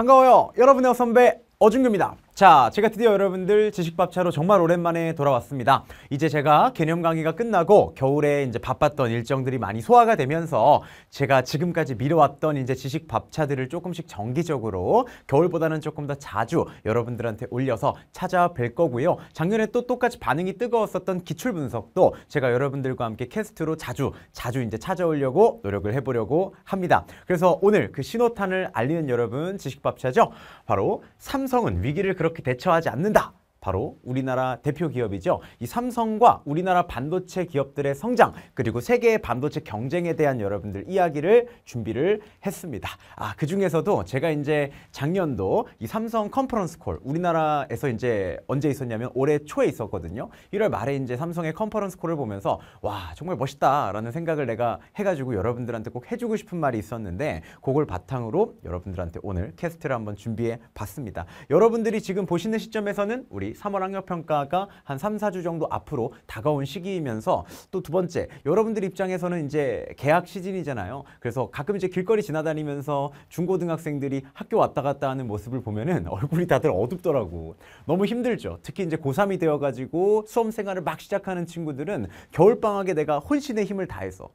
반가워요. 여러분의 선배 어준규입니다. 자, 제가 드디어 여러분들 지식밥차로 정말 오랜만에 돌아왔습니다. 이제 제가 개념 강의가 끝나고 겨울에 이제 바빴던 일정들이 많이 소화가 되면서 제가 지금까지 미뤄왔던 이제 지식밥차들을 조금씩 정기적으로 겨울보다는 조금 더 자주 여러분들한테 올려서 찾아뵐 거고요. 작년에 또 똑같이 반응이 뜨거웠었던 기출 분석도 제가 여러분들과 함께 캐스트로 자주 자주 이제 찾아오려고 노력을 해보려고 합니다. 그래서 오늘 그 신호탄을 알리는 여러분 지식밥차죠. 바로 삼성은 위기를 그렇게 그렇게 대처하지 않는다. 바로 우리나라 대표 기업이죠. 이 삼성과 우리나라 반도체 기업들의 성장 그리고 세계의 반도체 경쟁에 대한 여러분들 이야기를 준비를 했습니다. 아, 그 중에서도 제가 이제 작년도 이 삼성 conference call 우리나라에서 이제 언제 있었냐면 올해 초에 있었거든요. 1월 말에 이제 삼성의 conference call을 보면서 와, 정말 멋있다라는 생각을 내가 해 가지고 여러분들한테 꼭 해주고 싶은 말이 있었는데 그걸 바탕으로 여러분들한테 오늘 cast를 한번 준비해 봤습니다. 여러분들이 지금 보시는 시점에서는 우리 3월 학력평가가 한 3, 4주 정도 앞으로 다가온 시기이면서 또 두 번째 여러분들 입장에서는 이제 개학 시즌이잖아요. 그래서 가끔 이제 길거리 지나다니면서 중고등학생들이 학교 왔다 갔다 하는 모습을 보면은 얼굴이 다들 어둡더라고. 너무 힘들죠. 특히 이제 고3이 되어가지고 수험 생활을 막 시작하는 친구들은 겨울방학에 내가 혼신의 힘을 다해서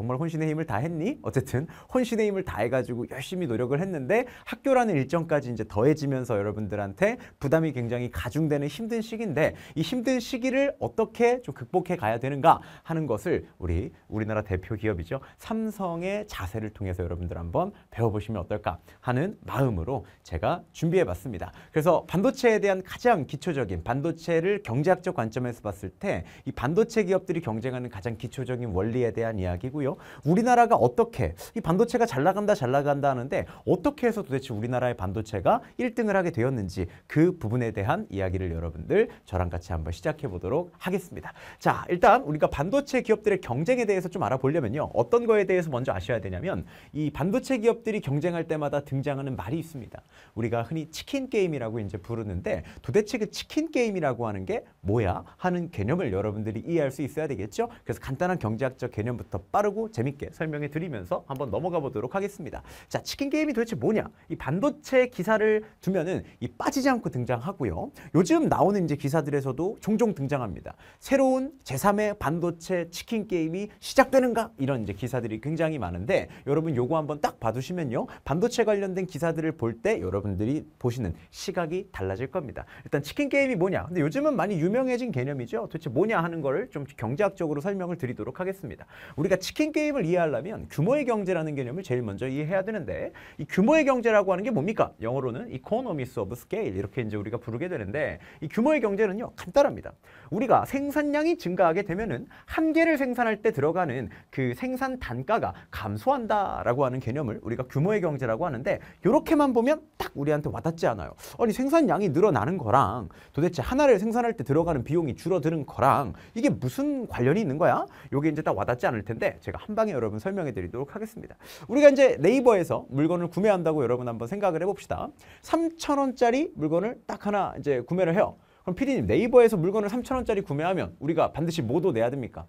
정말 혼신의 힘을 다 했니? 어쨌든 혼신의 힘을 다 해가지고 열심히 노력을 했는데 학교라는 일정까지 이제 더해지면서 여러분들한테 부담이 굉장히 가중되는 힘든 시기인데 이 힘든 시기를 어떻게 좀 극복해 가야 되는가 하는 것을 우리 우리나라 대표 기업이죠 삼성의 자세를 통해서 여러분들 한번 배워보시면 어떨까 하는 마음으로 제가 준비해봤습니다. 그래서 반도체에 대한 가장 기초적인 반도체를 경제학적 관점에서 봤을 때 이 반도체 기업들이 경쟁하는 가장 기초적인 원리에 대한 이야기고. 이고요. 우리나라가 어떻게 이 반도체가 잘 나간다 잘 나간다 하는데 어떻게 해서 도대체 우리나라의 반도체가 1등을 하게 되었는지 그 부분에 대한 이야기를 여러분들 저랑 같이 한번 시작해 보도록 하겠습니다. 자, 일단 우리가 반도체 기업들의 경쟁에 대해서 좀 알아보려면요. 어떤 거에 대해서 먼저 아셔야 되냐면 이 반도체 기업들이 경쟁할 때마다 등장하는 말이 있습니다. 우리가 흔히 치킨 게임이라고 이제 부르는데 도대체 그 치킨 게임이라고 하는 게 뭐야 하는 개념을 여러분들이 이해할 수 있어야 되겠죠. 그래서 간단한 경제학적 개념부터 빠르게 빠르고 재밌게 설명해 드리면서 한번 넘어가 보도록 하겠습니다. 자, 치킨 게임이 도대체 뭐냐? 이 반도체 기사를 두면은 이 빠지지 않고 등장하고요. 요즘 나오는 이제 기사들에서도 종종 등장합니다. 새로운 제3의 반도체 치킨 게임이 시작되는가? 이런 이제 기사들이 굉장히 많은데 여러분 요거 한번 딱 봐두시면요. 반도체 관련된 기사들을 볼 때 여러분들이 보시는 시각이 달라질 겁니다. 일단 치킨 게임이 뭐냐? 근데 요즘은 많이 유명해진 개념이죠. 도대체 뭐냐 하는 거를 좀 경제학적으로 설명을 드리도록 하겠습니다. 우리가 치킨 게임을 이해하려면 규모의 경제라는 개념을 제일 먼저 이해해야 되는데 이 규모의 경제라고 하는 게 뭡니까? 영어로는 economies of scale 이렇게 이제 우리가 부르게 되는데 이 규모의 경제는요 간단합니다. 우리가 생산량이 증가하게 되면은 한 개를 생산할 때 들어가는 그 생산 단가가 감소한다라고 하는 개념을 우리가 규모의 경제라고 하는데 이렇게만 보면 딱 우리한테 와닿지 않아요. 아니 생산량이 늘어나는 거랑 도대체 하나를 생산할 때 들어가는 비용이 줄어드는 거랑 이게 무슨 관련이 있는 거야? 이게 이제 딱 와닿지 않을 텐데 제가 한 방에 여러분 설명해 드리도록 하겠습니다. 우리가 이제 네이버에서 물건을 구매한다고 여러분 한번 생각을 해봅시다. 3천원짜리 물건을 딱 하나 이제 구매를 해요. 그럼 피디님 네이버에서 물건을 3천원짜리 구매하면 우리가 반드시 뭐도 내야 됩니까?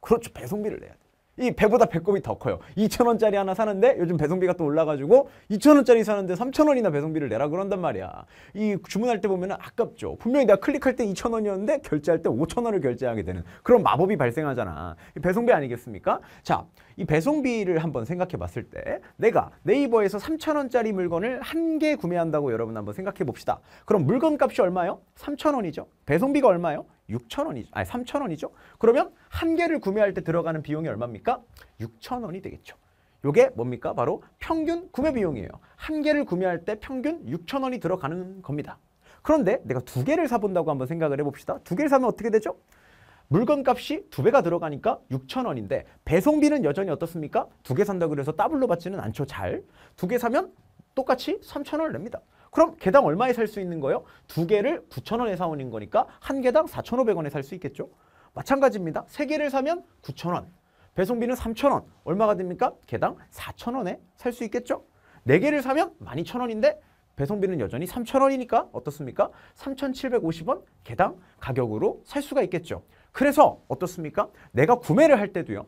그렇죠. 배송비를 내야 돼. 이 배보다 배꼽이 더 커요. 2천원짜리 하나 사는데 요즘 배송비가 또 올라가지고 2천원짜리 사는데 3천원이나 배송비를 내라 그런단 말이야. 이 주문할 때 보면 아깝죠. 분명히 내가 클릭할 때 2천원이었는데 결제할 때 5천원을 결제하게 되는 그런 마법이 발생하잖아. 배송비 아니겠습니까? 자, 이 배송비를 한번 생각해 봤을 때 내가 네이버에서 3천원짜리 물건을 한 개 구매한다고 여러분 한번 생각해 봅시다. 그럼 물건 값이 얼마요? 3천원이죠. 배송비가 얼마요? 6천원이죠. 아니 3천원이죠. 그러면 한 개를 구매할 때 들어가는 비용이 얼마입니까? 6천원이 되겠죠. 요게 뭡니까? 바로 평균 구매 비용이에요. 한 개를 구매할 때 평균 6천원이 들어가는 겁니다. 그런데 내가 두 개를 사본다고 한번 생각을 해봅시다. 두 개를 사면 어떻게 되죠? 물건값이 두 배가 들어가니까 6천 원인데 배송비는 여전히 어떻습니까? 두 개 산다고 그래서 더블로 받지는 않죠. 잘. 두 개 사면 똑같이 3천 원을 냅니다. 그럼 개당 얼마에 살 수 있는 거예요? 두 개를 9천 원에 사오는 거니까 한 개당 4,500원에 살 수 있겠죠. 마찬가지입니다. 세 개를 사면 9천 원. 배송비는 3천 원. 얼마가 됩니까? 개당 4천 원에 살 수 있겠죠. 네 개를 사면 12,000원인데 배송비는 여전히 3,000원이니까 어떻습니까? 3,750원 개당 가격으로 살 수가 있겠죠. 그래서 어떻습니까? 내가 구매를 할 때도요.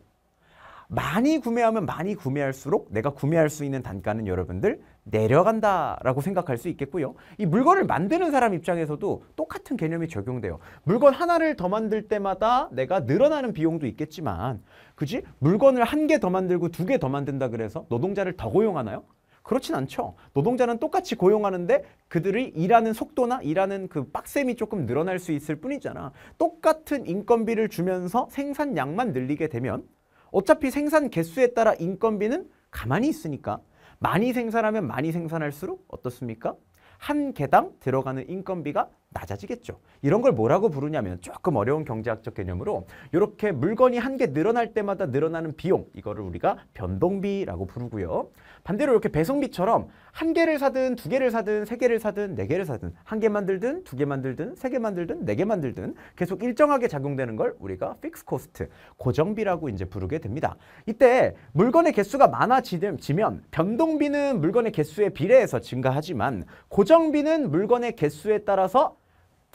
많이 구매하면 많이 구매할수록 내가 구매할 수 있는 단가는 여러분들 내려간다라고 생각할 수 있겠고요. 이 물건을 만드는 사람 입장에서도 똑같은 개념이 적용돼요. 물건 하나를 더 만들 때마다 내가 늘어나는 비용도 있겠지만 그지? 물건을 한 개 더 만들고 두 개 더 만든다 그래서 노동자를 더 고용하나요? 그렇진 않죠. 노동자는 똑같이 고용하는데 그들이 일하는 속도나 일하는 그 빡셈이 조금 늘어날 수 있을 뿐이잖아. 똑같은 인건비를 주면서 생산량만 늘리게 되면 어차피 생산 개수에 따라 인건비는 가만히 있으니까 많이 생산하면 많이 생산할수록 어떻습니까? 한 개당 들어가는 인건비가 낮아지겠죠. 이런 걸 뭐라고 부르냐면 조금 어려운 경제학적 개념으로 이렇게 물건이 한 개 늘어날 때마다 늘어나는 비용 이거를 우리가 변동비라고 부르고요. 반대로 이렇게 배송비처럼 한 개를 사든 두 개를 사든 세 개를 사든 네 개를 사든 한 개 만들든 두 개 만들든 세 개 만들든 네 개 만들든 계속 일정하게 작용되는 걸 우리가 fixed cost 고정비라고 이제 부르게 됩니다. 이때 물건의 개수가 많아지면 변동비는 물건의 개수에 비례해서 증가하지만 고정비는 물건의 개수에 따라서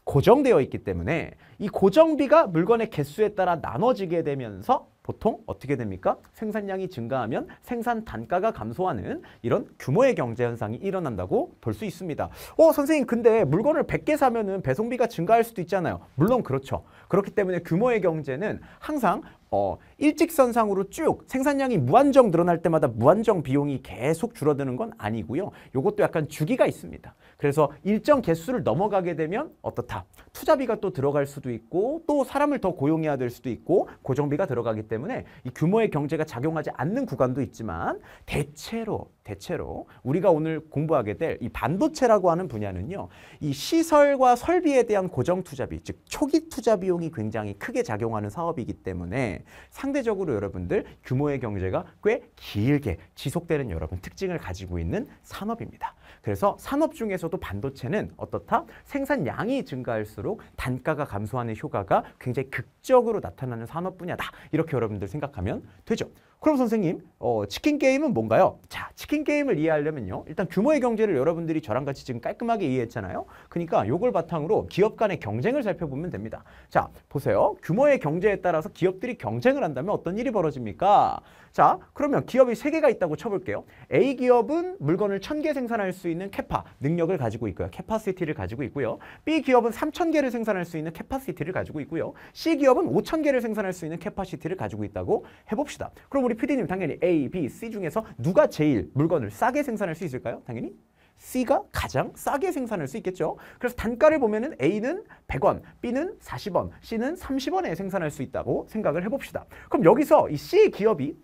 고정되어 있기 때문에 이 고정비가 물건의 개수에 따라 나눠지게 되면서 보통 어떻게 됩니까? 생산량이 증가하면 생산 단가가 감소하는 이런 규모의 경제 현상이 일어난다고 볼 수 있습니다. 어, 선생님 근데 물건을 100개 사면은 배송비가 증가할 수도 있잖아요. 물론 그렇죠. 그렇기 때문에 규모의 경제는 항상 어, 일직선상으로 쭉 생산량이 무한정 늘어날 때마다 무한정 비용이 계속 줄어드는 건 아니고요. 이것도 약간 주기가 있습니다. 그래서 일정 개수를 넘어가게 되면 어떻다? 투자비가 또 들어갈 수도 있고 또 사람을 더 고용해야 될 수도 있고 고정비가 들어가기 때문에 이 규모의 경제가 작용하지 않는 구간도 있지만 대체로 대체로 우리가 오늘 공부하게 될 이 반도체라고 하는 분야는요. 이 시설과 설비에 대한 고정 투자비, 즉 초기 투자 비용이 굉장히 크게 작용하는 사업이기 때문에 상대적으로 여러분들 규모의 경제가 꽤 길게 지속되는 여러분 특징을 가지고 있는 산업입니다. 그래서 산업 중에서도 반도체는 어떻다? 생산량이 증가할수록 단가가 감소하는 효과가 굉장히 극적으로 나타나는 산업 분야다. 이렇게 여러분들 생각하면 되죠. 그럼 선생님, 어, 치킨 게임은 뭔가요? 자, 치킨 게임을 이해하려면요. 일단 규모의 경제를 여러분들이 저랑 같이 지금 깔끔하게 이해했잖아요. 그러니까 요걸 바탕으로 기업 간의 경쟁을 살펴보면 됩니다. 자, 보세요. 규모의 경제에 따라서 기업들이 경쟁을 한다면 어떤 일이 벌어집니까? 자, 그러면 기업이 세개가 있다고 쳐볼게요. A 기업은 물건을 천 개 생산할 수 있는 capa, 능력을 가지고 있고요. capacity를 가지고 있고요. B 기업은 삼천 개를 생산할 수 있는 capacity를 가지고 있고요. C 기업은 오천 개를 생산할 수 있는 capacity를 가지고 있다고 해봅시다. 그럼 우리 PD님 당연히 A, B, C 중에서 누가 제일 물건을 싸게 생산할 수 있을까요? 당연히 C가 가장 싸게 생산할 수 있겠죠. 그래서 단가를 보면은 A는 100원, B는 40원, C는 30원에 생산할 수 있다고 생각을 해봅시다. 그럼 여기서 이 C 기업이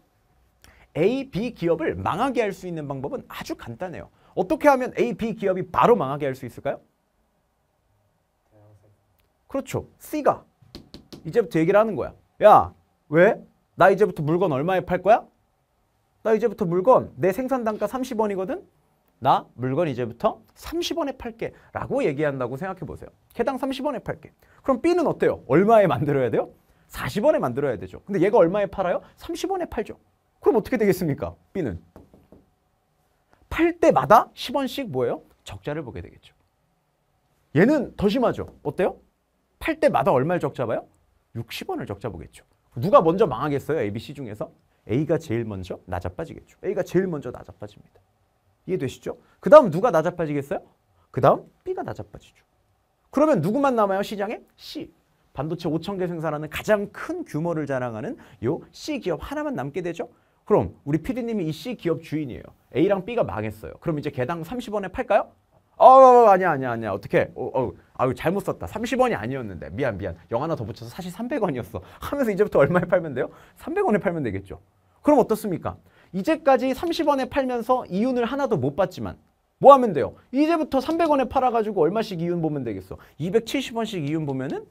A, B 기업을 망하게 할 수 있는 방법은 아주 간단해요. 어떻게 하면 A, B 기업이 바로 망하게 할 수 있을까요? 그렇죠. C가 이제부터 얘기를 하는 거야. 야, 왜? 나 이제부터 물건 얼마에 팔 거야? 나 이제부터 물건 내 생산 단가 30원이거든? 나 물건 이제부터 30원에 팔게 라고 얘기한다고 생각해 보세요. 개당 30원에 팔게. 그럼 B는 어때요? 얼마에 만들어야 돼요? 40원에 만들어야 되죠. 근데 얘가 얼마에 팔아요? 30원에 팔죠. 그럼 어떻게 되겠습니까? B는 팔 때마다 10원씩 뭐예요? 적자를 보게 되겠죠. 얘는 더 심하죠. 어때요? 팔 때마다 얼마를 적자 봐요? 60원을 적자 보겠죠. 누가 먼저 망하겠어요? A, B, C 중에서? A가 제일 먼저 낮아빠지겠죠. A가 제일 먼저 낮아빠집니다. 이해되시죠? 그 다음 누가 낮아빠지겠어요? 그 다음 B가 낮아빠지죠. 그러면 누구만 남아요? 시장에? C. 반도체 5천 개 생산하는 가장 큰 규모를 자랑하는 요 C 기업 하나만 남게 되죠. 그럼 우리 PD님이 이 C 기업 주인이에요. A랑 B가 망했어요. 그럼 이제 개당 30원에 팔까요? 어 아니야 아니야 아니야. 어떻게? 어, 어. 아유 잘못 썼다. 30원이 아니었는데. 미안 미안. 영 하나 더 붙여서 사실 300원이었어. 하면서 이제부터 얼마에 팔면 돼요? 300원에 팔면 되겠죠. 그럼 어떻습니까? 이제까지 30원에 팔면서 이윤을 하나도 못 봤지만 뭐 하면 돼요? 이제부터 300원에 팔아가지고 얼마씩 이윤 보면 되겠어? 270원씩 이윤 보면은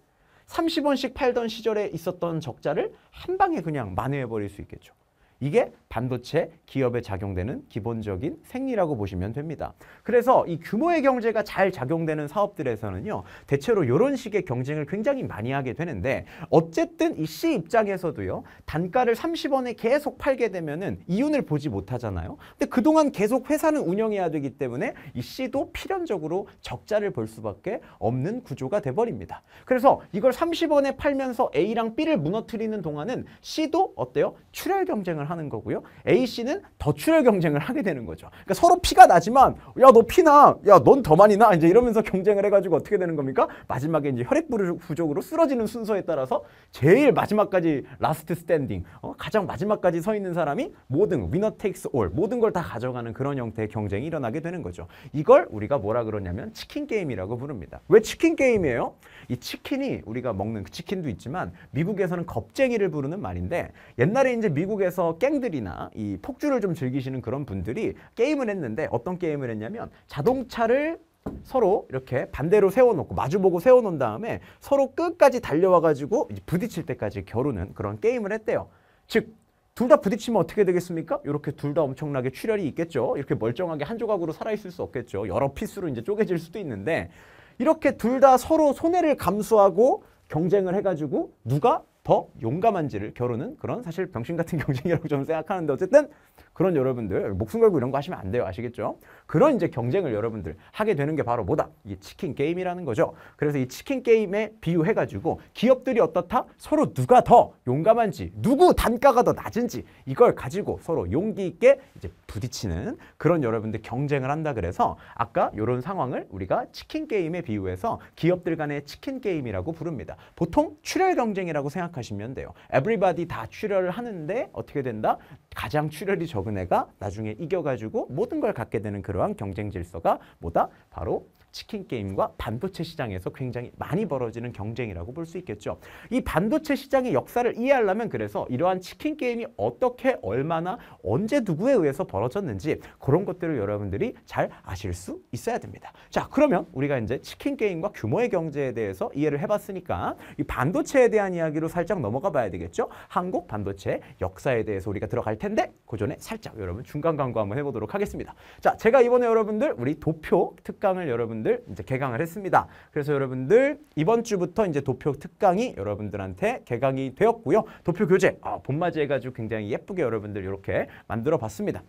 30원씩 팔던 시절에 있었던 적자를 한 방에 그냥 만회해버릴 수 있겠죠 이게 반도체 기업에 작용되는 기본적인 생리라고 보시면 됩니다. 그래서 이 규모의 경제가 잘 작용되는 사업들에서는요. 대체로 이런 식의 경쟁을 굉장히 많이 하게 되는데 어쨌든 이 C 입장에서도요. 단가를 30원에 계속 팔게 되면은 이윤을 보지 못하잖아요. 근데 그동안 계속 회사는 운영해야 되기 때문에 이 C도 필연적으로 적자를 볼 수밖에 없는 구조가 돼버립니다. 그래서 이걸 30원에 팔면서 A랑 B를 무너뜨리는 동안은 C도 어때요? 출혈 경쟁을 경쟁을 하는 거고요. A 씨는 덧출혈 경쟁을 하게 되는 거죠. 그러니까 서로 피가 나지만 야 너 피나, 야 넌 더 많이 나 이제 이러면서 경쟁을 해가지고 어떻게 되는 겁니까? 마지막에 이제 혈액 부족으로 쓰러지는 순서에 따라서 제일 마지막까지 last standing, 어? 가장 마지막까지 서 있는 사람이 모든 winner takes all 모든 걸 다 가져가는 그런 형태의 경쟁이 일어나게 되는 거죠. 이걸 우리가 뭐라 그러냐면 치킨 게임이라고 부릅니다. 왜 치킨 게임이에요? 이 치킨이 우리가 먹는 그 치킨도 있지만 미국에서는 겁쟁이를 부르는 말인데 옛날에 이제 미국에서 갱들이나 이 폭주를 좀 즐기시는 그런 분들이 게임을 했는데 어떤 게임을 했냐면 자동차를 서로 이렇게 반대로 세워놓고 마주보고 세워놓은 다음에 서로 끝까지 달려와가지고 부딪힐 때까지 겨루는 그런 게임을 했대요. 즉 둘 다 부딪히면 어떻게 되겠습니까? 이렇게 둘 다 엄청나게 출혈이 있겠죠. 이렇게 멀쩡하게 한 조각으로 살아있을 수 없겠죠. 여러 피스로 이제 쪼개질 수도 있는데 이렇게 둘 다 서로 손해를 감수하고 경쟁을 해가지고 누가 더 용감한지를 겨루는 그런 사실 병신 같은 경쟁이라고 저는 생각하는데 어쨌든 그런 여러분들 목숨 걸고 이런 거 하시면 안 돼요. 아시겠죠? 그런 이제 경쟁을 여러분들 하게 되는 게 바로 뭐다? 이 치킨 게임이라는 거죠. 그래서 이 치킨 게임에 비유해 가지고 기업들이 어떻다? 서로 누가 더 용감한지, 누구 단가가 더 낮은지 이걸 가지고 서로 용기 있게 이제 부딪히는 그런 여러분들 경쟁을 한다 그래서 아까 이런 상황을 우리가 치킨 게임에 비유해서 기업들 간의 치킨 게임이라고 부릅니다. 보통 출혈 경쟁이라고 생각하시면 돼요. everybody 다 출혈을 하는데 어떻게 된다? 가장 출혈이 적은 애가 나중에 이겨가지고 모든 걸 갖게 되는 그러한 경쟁 질서가 뭐다? 바로 치킨 게임과 반도체 시장에서 굉장히 많이 벌어지는 경쟁이라고 볼 수 있겠죠. 이 반도체 시장의 역사를 이해하려면 그래서 이러한 치킨 게임이 어떻게 얼마나 언제 누구에 의해서 벌어졌는지 그런 것들을 여러분들이 잘 아실 수 있어야 됩니다. 자 그러면 우리가 이제 치킨 게임과 규모의 경제에 대해서 이해를 해봤으니까 이 반도체에 대한 이야기로 살짝 넘어가 봐야 되겠죠. 한국 반도체 역사에 대해서 우리가 들어갈 텐데 그 전에 살짝 여러분 중간 광고 한번 해보도록 하겠습니다. 자 제가 이번에 여러분들 우리 도표 특강을 여러분들 여러분들 이제 개강을 했습니다. 그래서 여러분들 이번 주부터 이제 도표 특강이 여러분들한테 개강이 되었고요. 도표 교재 아, 봄맞이 해가지고 굉장히 예쁘게 여러분들 이렇게 만들어 봤습니다.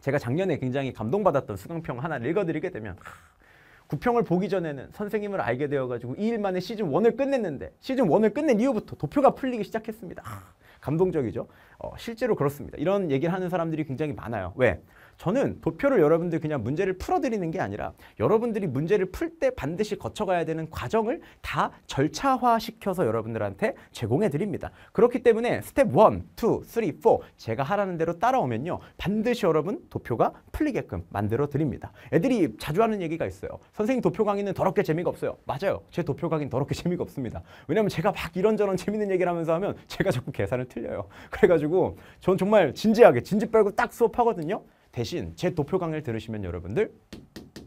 제가 작년에 굉장히 감동받았던 수강평 하나 읽어드리게 되면 구평을 보기 전에는 선생님을 알게 되어가지고 2일 만에 시즌 1을 끝냈는데 시즌 1을 끝낸 이후부터 도표가 풀리기 시작했습니다. 아, 감동적이죠. 어, 실제로 그렇습니다. 이런 얘기를 하는 사람들이 굉장히 많아요. 왜? 저는 도표를 여러분들 그냥 문제를 풀어드리는 게 아니라 여러분들이 문제를 풀 때 반드시 거쳐가야 되는 과정을 다 절차화시켜서 여러분들한테 제공해 드립니다. 그렇기 때문에 스텝 1, 2, 3, 4 제가 하라는 대로 따라오면요. 반드시 여러분 도표가 풀리게끔 만들어 드립니다. 애들이 자주 하는 얘기가 있어요. 선생님 도표 강의는 더럽게 재미가 없어요. 맞아요. 제 도표 강의는 더럽게 재미가 없습니다. 왜냐하면 제가 막 이런저런 재밌는 얘기를 하면서 하면 제가 자꾸 계산을 틀려요. 그래가지고 전 정말 진지하게 진지 빨고 딱 수업하거든요. 대신 제 도표 강의를 들으시면 여러분들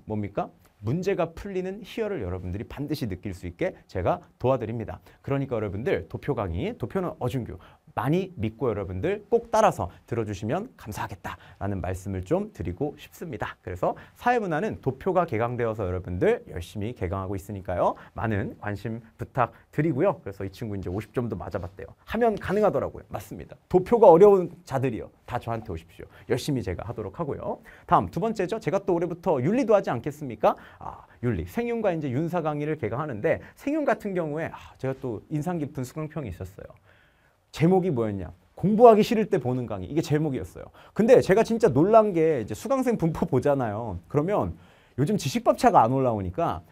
뭡니까? 문제가 풀리는 희열을 여러분들이 반드시 느낄 수 있게 제가 도와드립니다. 그러니까 여러분들 도표 강의, 도표는 어준규 많이 믿고 여러분들 꼭 따라서 들어주시면 감사하겠다라는 말씀을 좀 드리고 싶습니다. 그래서 사회문화는 도표가 개강되어서 여러분들 열심히 개강하고 있으니까요. 많은 관심 부탁드리고요. 그래서 이 친구 이제 50점도 맞아봤대요. 하면 가능하더라고요. 맞습니다. 도표가 어려운 자들이요. 다 저한테 오십시오. 열심히 제가 하도록 하고요. 다음 두 번째죠. 제가 또 올해부터 윤리도 하지 않겠습니까? 아, 윤리. 생윤과 이제 윤사 강의를 개강하는데 생윤 같은 경우에 아, 제가 또 인상 깊은 수강평이 있었어요. 제목이 뭐였냐? 공부하기 싫을 때 보는 강의. 이게 제목이었어요. 근데 제가 진짜 놀란 게 이제 수강생 분포 보잖아요. 그러면 요즘 지식밥차가 안 올라오니까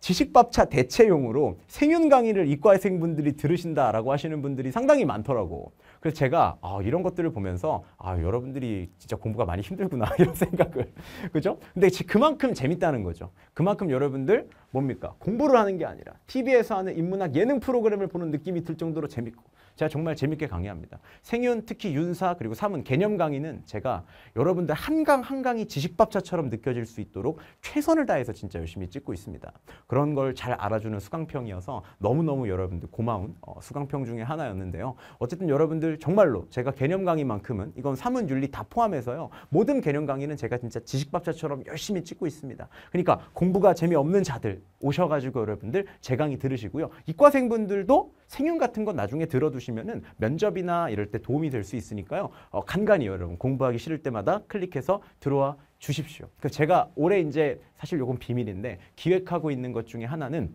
지식밥차 대체용으로 생윤 강의를 이과생분들이 들으신다라고 하시는 분들이 상당히 많더라고. 그래서 제가 아, 이런 것들을 보면서 아, 여러분들이 진짜 공부가 많이 힘들구나 이런 생각을 그죠? 근데 그만큼 재밌다는 거죠. 그만큼 여러분들 뭡니까? 공부를 하는 게 아니라 TV에서 하는 인문학 예능 프로그램을 보는 느낌이 들 정도로 재밌고 제가 정말 재밌게 강의합니다. 생윤 특히 윤사 그리고 사문 개념 강의는 제가 여러분들 한강 한강이 지식밥차처럼 느껴질 수 있도록 최선을 다해서 진짜 열심히 찍고 있습니다. 그런 걸 잘 알아주는 수강평이어서 너무너무 여러분들 고마운 어, 수강평 중에 하나였는데요. 어쨌든 여러분들 정말로 제가 개념 강의만큼은 이건 사문 윤리 다 포함해서요. 모든 개념 강의는 제가 진짜 지식밥차처럼 열심히 찍고 있습니다. 그러니까 공부가 재미없는 자들 오셔가지고 여러분들 제 강의 들으시고요. 이과생분들도 생윤 같은 거 나중에 들어두시면은 면접이나 이럴 때 도움이 될 수 있으니까요. 어, 간간히 여러분 공부하기 싫을 때마다 클릭해서 들어와 주십시오. 그 제가 올해 이제 사실 요건 비밀인데 기획하고 있는 것 중에 하나는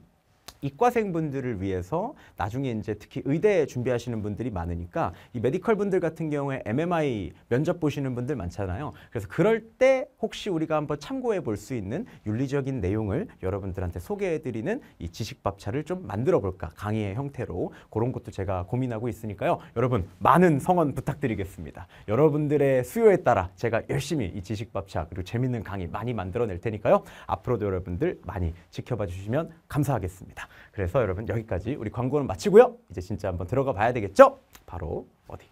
이과생분들을 위해서 나중에 이제 특히 의대 준비하시는 분들이 많으니까 이 메디컬 분들 같은 경우에 MMI 면접 보시는 분들 많잖아요. 그래서 그럴 때 혹시 우리가 한번 참고해 볼 수 있는 윤리적인 내용을 여러분들한테 소개해 드리는 이 지식밥차를 좀 만들어 볼까 강의의 형태로 그런 것도 제가 고민하고 있으니까요. 여러분 많은 성원 부탁드리겠습니다. 여러분들의 수요에 따라 제가 열심히 이 지식밥차 그리고 재밌는 강의 많이 만들어 낼 테니까요. 앞으로도 여러분들 많이 지켜봐 주시면 감사하겠습니다. 그래서 여러분 여기까지 우리 광고는 마치고요. 이제 진짜 한번 들어가 봐야 되겠죠? 바로 어디?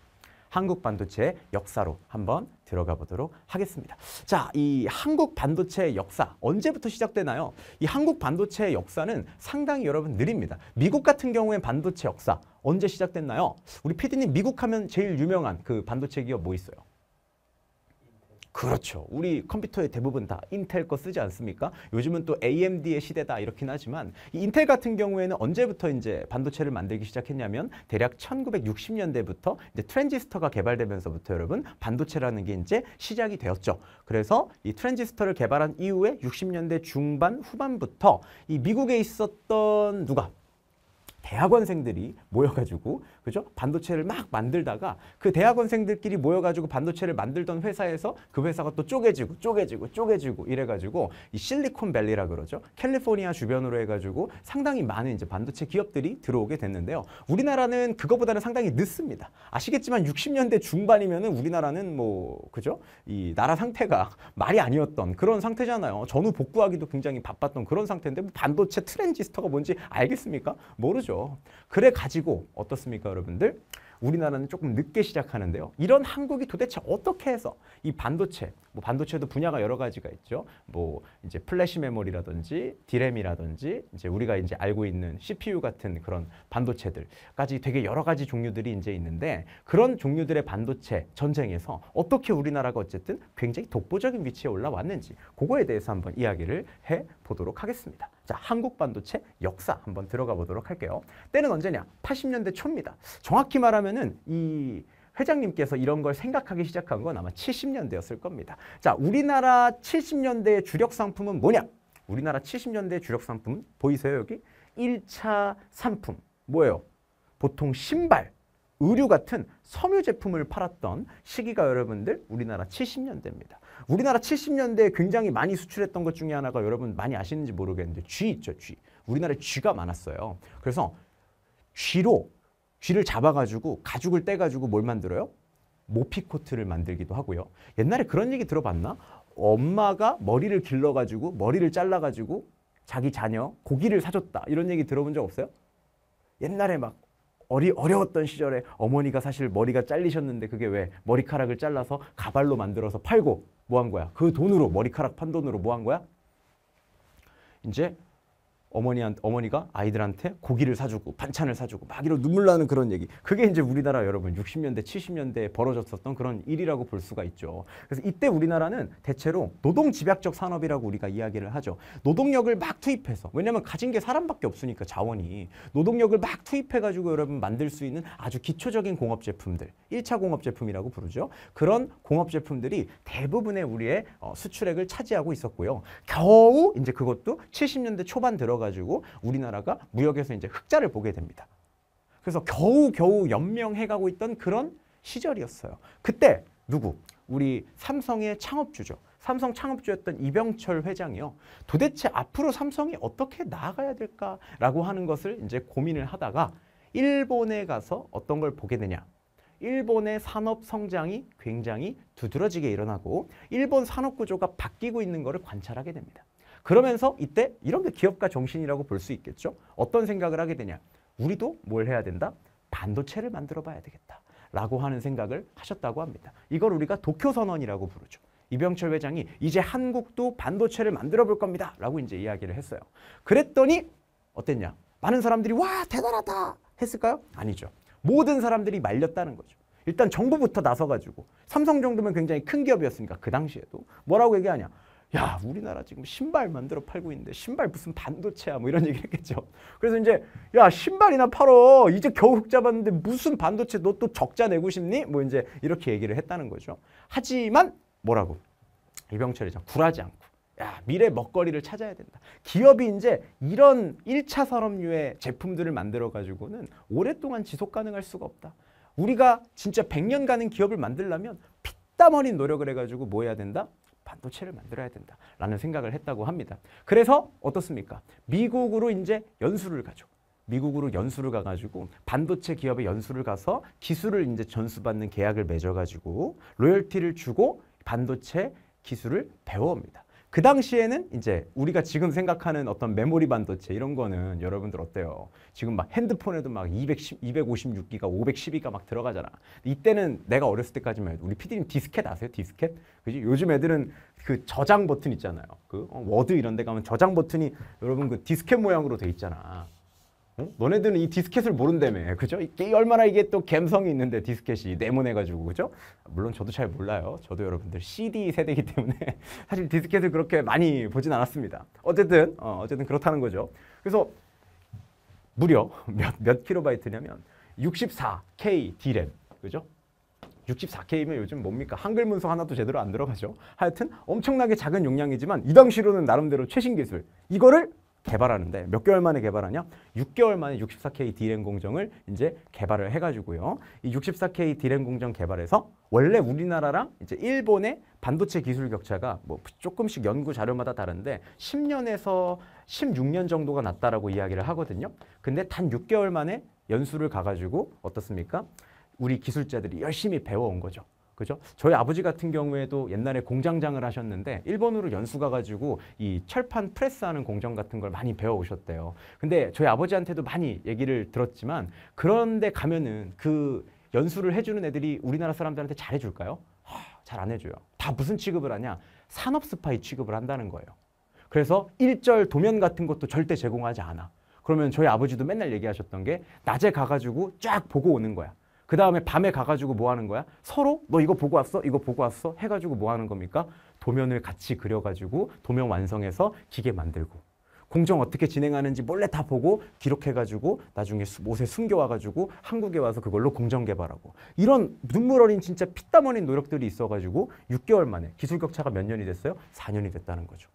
한국 반도체 역사로 한번 들어가 보도록 하겠습니다. 자, 이 한국 반도체 역사 언제부터 시작되나요? 이 한국 반도체 역사는 상당히 여러분 느립니다. 미국 같은 경우에 반도체 역사 언제 시작됐나요? 우리 PD님 미국 하면 제일 유명한 그 반도체 기업 뭐 있어요? 그렇죠. 우리 컴퓨터의 대부분 다 인텔 거 쓰지 않습니까? 요즘은 또 AMD의 시대다 이렇긴 하지만 이 인텔 같은 경우에는 언제부터 이제 반도체를 만들기 시작했냐면 대략 1960년대부터 이제 트랜지스터가 개발되면서부터 여러분 반도체라는 게 이제 시작이 되었죠. 그래서 이 트랜지스터를 개발한 이후에 60년대 중반 후반부터 이 미국에 있었던 누가 대학원생들이 모여가지고 그죠? 반도체를 막 만들다가 그 대학원생들끼리 모여가지고 반도체를 만들던 회사에서 그 회사가 또 쪼개지고 쪼개지고 쪼개지고 이래가지고 이 실리콘밸리라 그러죠. 캘리포니아 주변으로 해가지고 상당히 많은 이제 반도체 기업들이 들어오게 됐는데요. 우리나라는 그거보다는 상당히 늦습니다. 아시겠지만 60년대 중반이면은 우리나라는 뭐 그죠? 이 나라 상태가 말이 아니었던 그런 상태잖아요. 전후 복구하기도 굉장히 바빴던 그런 상태인데 뭐 반도체 트랜지스터가 뭔지 알겠습니까? 모르죠. 그래 가지고 어떻습니까, 여러분들? 우리나라는 조금 늦게 시작하는데요. 이런 한국이 도대체 어떻게 해서 이 반도체, 뭐 반도체도 분야가 여러 가지가 있죠. 뭐 이제 플래시 메모리라든지 디램이라든지 이제 우리가 이제 알고 있는 CPU 같은 그런 반도체들까지 되게 여러 가지 종류들이 이제 있는데 그런 종류들의 반도체 전쟁에서 어떻게 우리나라가 어쨌든 굉장히 독보적인 위치에 올라왔는지 그거에 대해서 한번 이야기를 해 보도록 하겠습니다. 자, 한국 반도체 역사 한번 들어가 보도록 할게요. 때는 언제냐? 80년대 초입니다. 정확히 말하면은 이 회장님께서 이런 걸 생각하기 시작한 건 아마 70년대였을 겁니다. 자, 우리나라 70년대의 주력 상품은 뭐냐? 우리나라 70년대 주력 상품은 보이세요, 여기? 1차 상품. 뭐예요? 보통 신발, 의류 같은 섬유 제품을 팔았던 시기가 여러분들 우리나라 70년대입니다. 우리나라 70년대에 굉장히 많이 수출했던 것 중에 하나가 여러분 많이 아시는지 모르겠는데 쥐 있죠, 쥐. 우리나라에 쥐가 많았어요. 그래서 쥐로 쥐를 잡아가지고 가죽을 떼가지고 뭘 만들어요? 모피코트를 만들기도 하고요. 옛날에 그런 얘기 들어봤나? 엄마가 머리를 길러가지고 머리를 잘라가지고 자기 자녀 고기를 사줬다 이런 얘기 들어본 적 없어요? 옛날에 막 어리, 어려웠던 시절에 어머니가 사실 머리가 잘리셨는데 그게 왜 머리카락을 잘라서 가발로 만들어서 팔고 뭐 한 거야? 그 돈으로 머리카락 판 돈으로 뭐 한 거야? 이제 어머니한 어머니가 아이들한테 고기를 사주고 반찬을 사주고 막 이런 눈물 나는 그런 얘기. 그게 이제 우리나라 여러분 60년대 70년대에 벌어졌었던 그런 일이라고 볼 수가 있죠. 그래서 이때 우리나라는 대체로 노동 집약적 산업이라고 우리가 이야기를 하죠. 노동력을 막 투입해서 왜냐하면 가진 게 사람밖에 없으니까 자원이 노동력을 막 투입해 가지고 여러분 만들 수 있는 아주 기초적인 공업 제품들 1차 공업 제품이라고 부르죠. 그런 공업 제품들이 대부분의 우리의 어, 수출액을 차지하고 있었고요. 겨우 이제 그것도 70년대 초반 들어 가지고 우리나라가 무역에서 이제 흑자를 보게 됩니다. 그래서 겨우 겨우 연명해가고 있던 그런 시절이었어요. 그때 누구? 우리 삼성의 창업주죠. 삼성 창업주였던 이병철 회장이요. 도대체 앞으로 삼성이 어떻게 나아가야 될까라고 하는 것을 이제 고민을 하다가 일본에 가서 어떤 걸 보게 되냐. 일본의 산업 성장이 굉장히 두드러지게 일어나고 일본 산업 구조가 바뀌고 있는 것을 관찰하게 됩니다. 그러면서 이때 이런 게 기업가 정신이라고 볼 수 있겠죠. 어떤 생각을 하게 되냐. 우리도 뭘 해야 된다? 반도체를 만들어 봐야 되겠다. 라고 하는 생각을 하셨다고 합니다. 이걸 우리가 도쿄선언이라고 부르죠. 이병철 회장이 이제 한국도 반도체를 만들어 볼 겁니다. 라고 이제 이야기를 했어요. 그랬더니 어땠냐? 많은 사람들이 와 대단하다 했을까요? 아니죠. 모든 사람들이 말렸다는 거죠. 일단 정부부터 나서가지고 삼성 정도면 굉장히 큰 기업이었으니까 그 당시에도 뭐라고 얘기하냐? 야 우리나라 지금 신발 만들어 팔고 있는데 신발 무슨 반도체야 뭐 이런 얘기 했겠죠. 그래서 이제 야 신발이나 팔어 이제 겨우 흑 잡았는데 무슨 반도체 너 또 적자 내고 싶니? 뭐 이제 이렇게 얘기를 했다는 거죠. 하지만 뭐라고 이병철이 참 굴하지 않고 야, 미래 먹거리를 찾아야 된다. 기업이 이제 이런 1차 산업류의 제품들을 만들어 가지고는 오랫동안 지속 가능할 수가 없다. 우리가 진짜 100년 가는 기업을 만들려면 피땀 어린 노력을 해 가지고 뭐 해야 된다? 반도체를 만들어야 된다라는 생각을 했다고 합니다. 그래서 어떻습니까? 미국으로 이제 연수를 가죠. 미국으로 연수를 가가지고 반도체 기업의 연수를 가서 기술을 이제 전수받는 계약을 맺어가지고 로열티를 주고 반도체 기술을 배워옵니다. 그 당시에는 이제 우리가 지금 생각하는 어떤 메모리 반도체 이런 거는 여러분들 어때요? 지금 막 핸드폰에도 막 210, 256기가, 512가 막 들어가잖아. 이때는 내가 어렸을 때까지만 해도 우리 PD님 디스켓 아세요? 디스켓? 그지? 요즘 애들은 그 저장 버튼 있잖아요. 그 어, 워드 이런 데 가면 저장 버튼이 여러분 그 디스켓 모양으로 돼 있잖아. 어? 너네들은 이 디스켓을 모른다며. 그죠? 이게 얼마나 이게 또 감성이 있는데 디스켓이 네모내가지고. 그죠? 물론 저도 잘 몰라요. 저도 여러분들 CD 세대이기 때문에 사실 디스켓을 그렇게 많이 보진 않았습니다. 어쨌든, 어, 어쨌든 그렇다는 거죠. 그래서 무려 몇, 몇 킬로바이트냐면 64K D램. 그죠? 64K면 요즘 뭡니까? 한글 문서 하나도 제대로 안 들어가죠. 하여튼 엄청나게 작은 용량이지만 이 당시로는 나름대로 최신 기술. 이거를 개발하는데 몇 개월 만에 개발하냐? 6개월 만에 64K D램 공정을 이제 개발을 해가지고요. 이 64K D램 공정 개발해서 원래 우리나라랑 이제 일본의 반도체 기술 격차가 뭐 조금씩 연구 자료마다 다른데 10년에서 16년 정도가 났다라고 이야기를 하거든요. 근데 단 6개월 만에 연수를 가가지고 어떻습니까? 우리 기술자들이 열심히 배워온 거죠. 그죠? 저희 아버지 같은 경우에도 옛날에 공장장을 하셨는데 일본으로 연수 가가지고 이 철판 프레스하는 공정 같은 걸 많이 배워오셨대요. 근데 저희 아버지한테도 많이 얘기를 들었지만 그런데 가면은 그 연수를 해주는 애들이 우리나라 사람들한테 잘해줄까요? 잘 안 해줘요. 다 무슨 취급을 하냐? 산업 스파이 취급을 한다는 거예요. 그래서 일절 도면 같은 것도 절대 제공하지 않아. 그러면 저희 아버지도 맨날 얘기하셨던 게 낮에 가가지고 쫙 보고 오는 거야. 그 다음에 밤에 가가지고 뭐 하는 거야? 서로 너 이거 보고 왔어? 이거 보고 왔어? 해가지고 뭐 하는 겁니까? 도면을 같이 그려가지고 도면 완성해서 기계 만들고 공정 어떻게 진행하는지 몰래 다 보고 기록해가지고 나중에 옷에 숨겨와가지고 한국에 와서 그걸로 공정 개발하고 이런 눈물 어린 진짜 피땀 어린 노력들이 있어가지고 6개월 만에 기술 격차가 몇 년이 됐어요? 4년이 됐다는 거죠.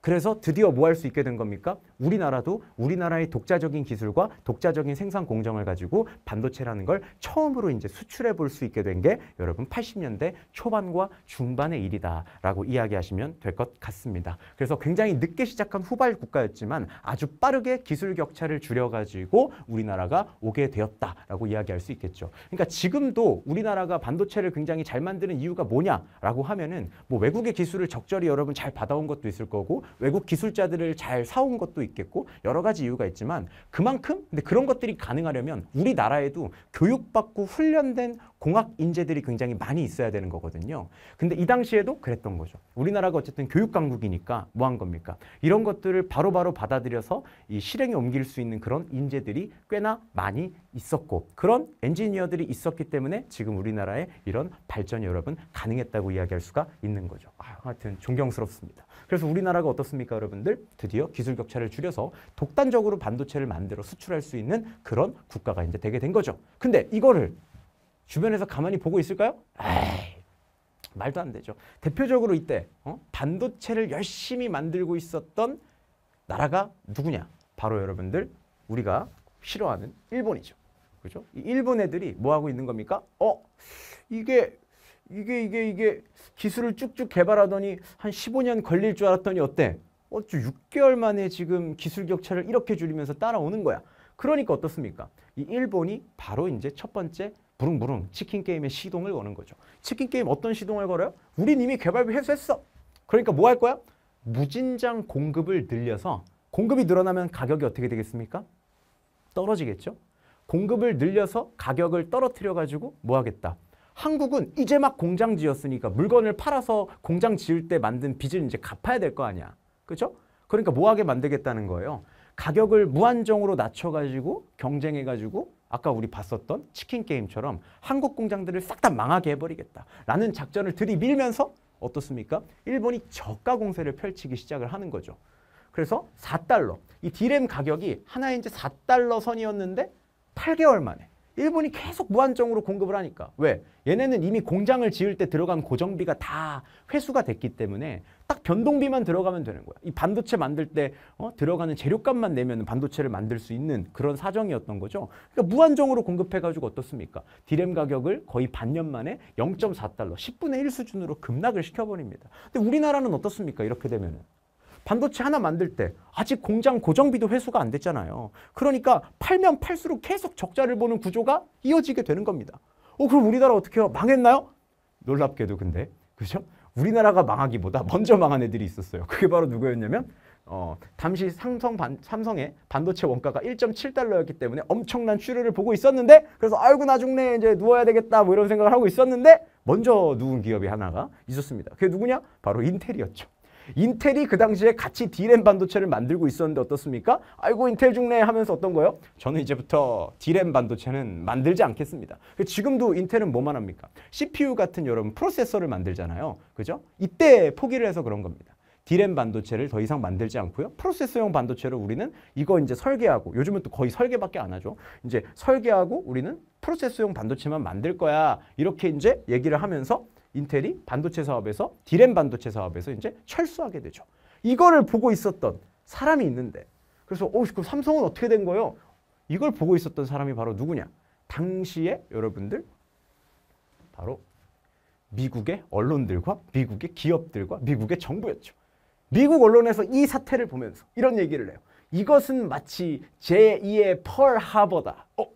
그래서 드디어 뭐 할 수 있게 된 겁니까? 우리나라도 우리나라의 독자적인 기술과 독자적인 생산 공정을 가지고 반도체라는 걸 처음으로 이제 수출해 볼 수 있게 된 게 여러분 80년대 초반과 중반의 일이다라고 이야기하시면 될 것 같습니다. 그래서 굉장히 늦게 시작한 후발 국가였지만 아주 빠르게 기술 격차를 줄여가지고 우리나라가 오게 되었다라고 이야기할 수 있겠죠. 그러니까 지금도 우리나라가 반도체를 굉장히 잘 만드는 이유가 뭐냐라고 하면은 뭐 외국의 기술을 적절히 여러분 잘 받아온 것도 있을 거고 외국 기술자들을 잘 사온 것도 있겠고 여러 가지 이유가 있지만 그만큼 근데 그런 것들이 가능하려면 우리나라에도 교육받고 훈련된 공학 인재들이 굉장히 많이 있어야 되는 거거든요. 근데 이 당시에도 그랬던 거죠. 우리나라가 어쨌든 교육 강국이니까 뭐 한 겁니까? 이런 것들을 바로바로 바로 받아들여서 이 실행에 옮길 수 있는 그런 인재들이 꽤나 많이 있었고 그런 엔지니어들이 있었기 때문에 지금 우리나라의 이런 발전이 여러분 가능했다고 이야기할 수가 있는 거죠. 아, 하여튼 존경스럽습니다. 그래서 우리나라가 어떻습니까, 여러분들? 드디어 기술 격차를 줄여서 독단적으로 반도체를 만들어 수출할 수 있는 그런 국가가 이제 되게 된 거죠. 근데 이거를 주변에서 가만히 보고 있을까요? 에이, 말도 안 되죠. 대표적으로 이때 어? 반도체를 열심히 만들고 있었던 나라가 누구냐? 바로 여러분들 우리가 싫어하는 일본이죠. 그죠? 일본 애들이 뭐 하고 있는 겁니까? 어, 이게 이게 이게 이게 기술을 쭉쭉 개발하더니 한 15년 걸릴 줄 알았더니 어때? 어쭈 6개월 만에 지금 기술 격차를 이렇게 줄이면서 따라오는 거야. 그러니까 어떻습니까? 이 일본이 바로 이제 첫 번째 부릉부릉 치킨 게임의 시동을 거는 거죠. 치킨 게임 어떤 시동을 걸어요? 우린 이미 개발비 회수했어. 그러니까 뭐 할 거야? 무진장 공급을 늘려서 공급이 늘어나면 가격이 어떻게 되겠습니까? 떨어지겠죠. 공급을 늘려서 가격을 떨어뜨려 가지고 뭐 하겠다? 한국은 이제 막 공장 지었으니까 물건을 팔아서 공장 지을 때 만든 빚을 이제 갚아야 될 거 아니야. 그죠? 그러니까 뭐 하게 만들겠다는 거예요. 가격을 무한정으로 낮춰 가지고 경쟁해 가지고 아까 우리 봤었던 치킨 게임처럼 한국 공장들을 싹 다 망하게 해버리겠다. 라는 작전을 들이밀면서 어떻습니까? 일본이 저가 공세를 펼치기 시작을 하는 거죠. 그래서 4달러. 이 디램 가격이 하나에 이제 4달러 선이었는데 8개월 만에 일본이 계속 무한정으로 공급을 하니까. 왜? 얘네는 이미 공장을 지을 때 들어간 고정비가 다 회수가 됐기 때문에 딱 변동비만 들어가면 되는 거야. 이 반도체 만들 때 어? 들어가는 재료값만 내면 반도체를 만들 수 있는 그런 사정이었던 거죠. 그러니까 무한정으로 공급해가지고 어떻습니까? 디램 가격을 거의 반년 만에 0.4달러, 10분의 1 수준으로 급락을 시켜버립니다. 근데 우리나라는 어떻습니까? 이렇게 되면은. 반도체 하나 만들 때 아직 공장 고정비도 회수가 안 됐잖아요. 그러니까 팔면 팔수록 계속 적자를 보는 구조가 이어지게 되는 겁니다. 어 그럼 우리나라 어떻게 해요? 망했나요? 놀랍게도 근데 그죠? 우리나라가 망하기보다 먼저 망한 애들이 있었어요. 그게 바로 누구였냐면 어, 당시 삼성 반, 삼성의 반도체 원가가 1.7달러였기 때문에 엄청난 출혈을 보고 있었는데 그래서 아이고 나중에 이제 누워야 되겠다 뭐 이런 생각을 하고 있었는데 먼저 누운 기업이 하나가 있었습니다. 그게 누구냐? 바로 인텔이었죠. 인텔이 그 당시에 같이 D램 반도체를 만들고 있었는데 어떻습니까? 아이고 인텔 중래 하면서 어떤 거요? 저는 이제부터 D램 반도체는 만들지 않겠습니다. 지금도 인텔은 뭐만 합니까? CPU 같은 여러분 프로세서를 만들잖아요. 그죠? 이때 포기를 해서 그런 겁니다. D램 반도체를 더 이상 만들지 않고요. 프로세서용 반도체를 우리는 이거 이제 설계하고 요즘은 또 거의 설계밖에 안 하죠. 이제 설계하고 우리는 프로세서용 반도체만 만들 거야. 이렇게 이제 얘기를 하면서 인텔이 반도체 사업에서 디램 반도체 사업에서 이제 철수하게 되죠. 이거를 보고 있었던 사람이 있는데 그래서 어, 그 삼성은 어떻게 된 거예요? 이걸 보고 있었던 사람이 바로 누구냐? 당시에 여러분들 바로 미국의 언론들과 미국의 기업들과 미국의 정부였죠. 미국 언론에서 이 사태를 보면서 이런 얘기를 해요. 이것은 마치 제2의 펄 하버다. 어,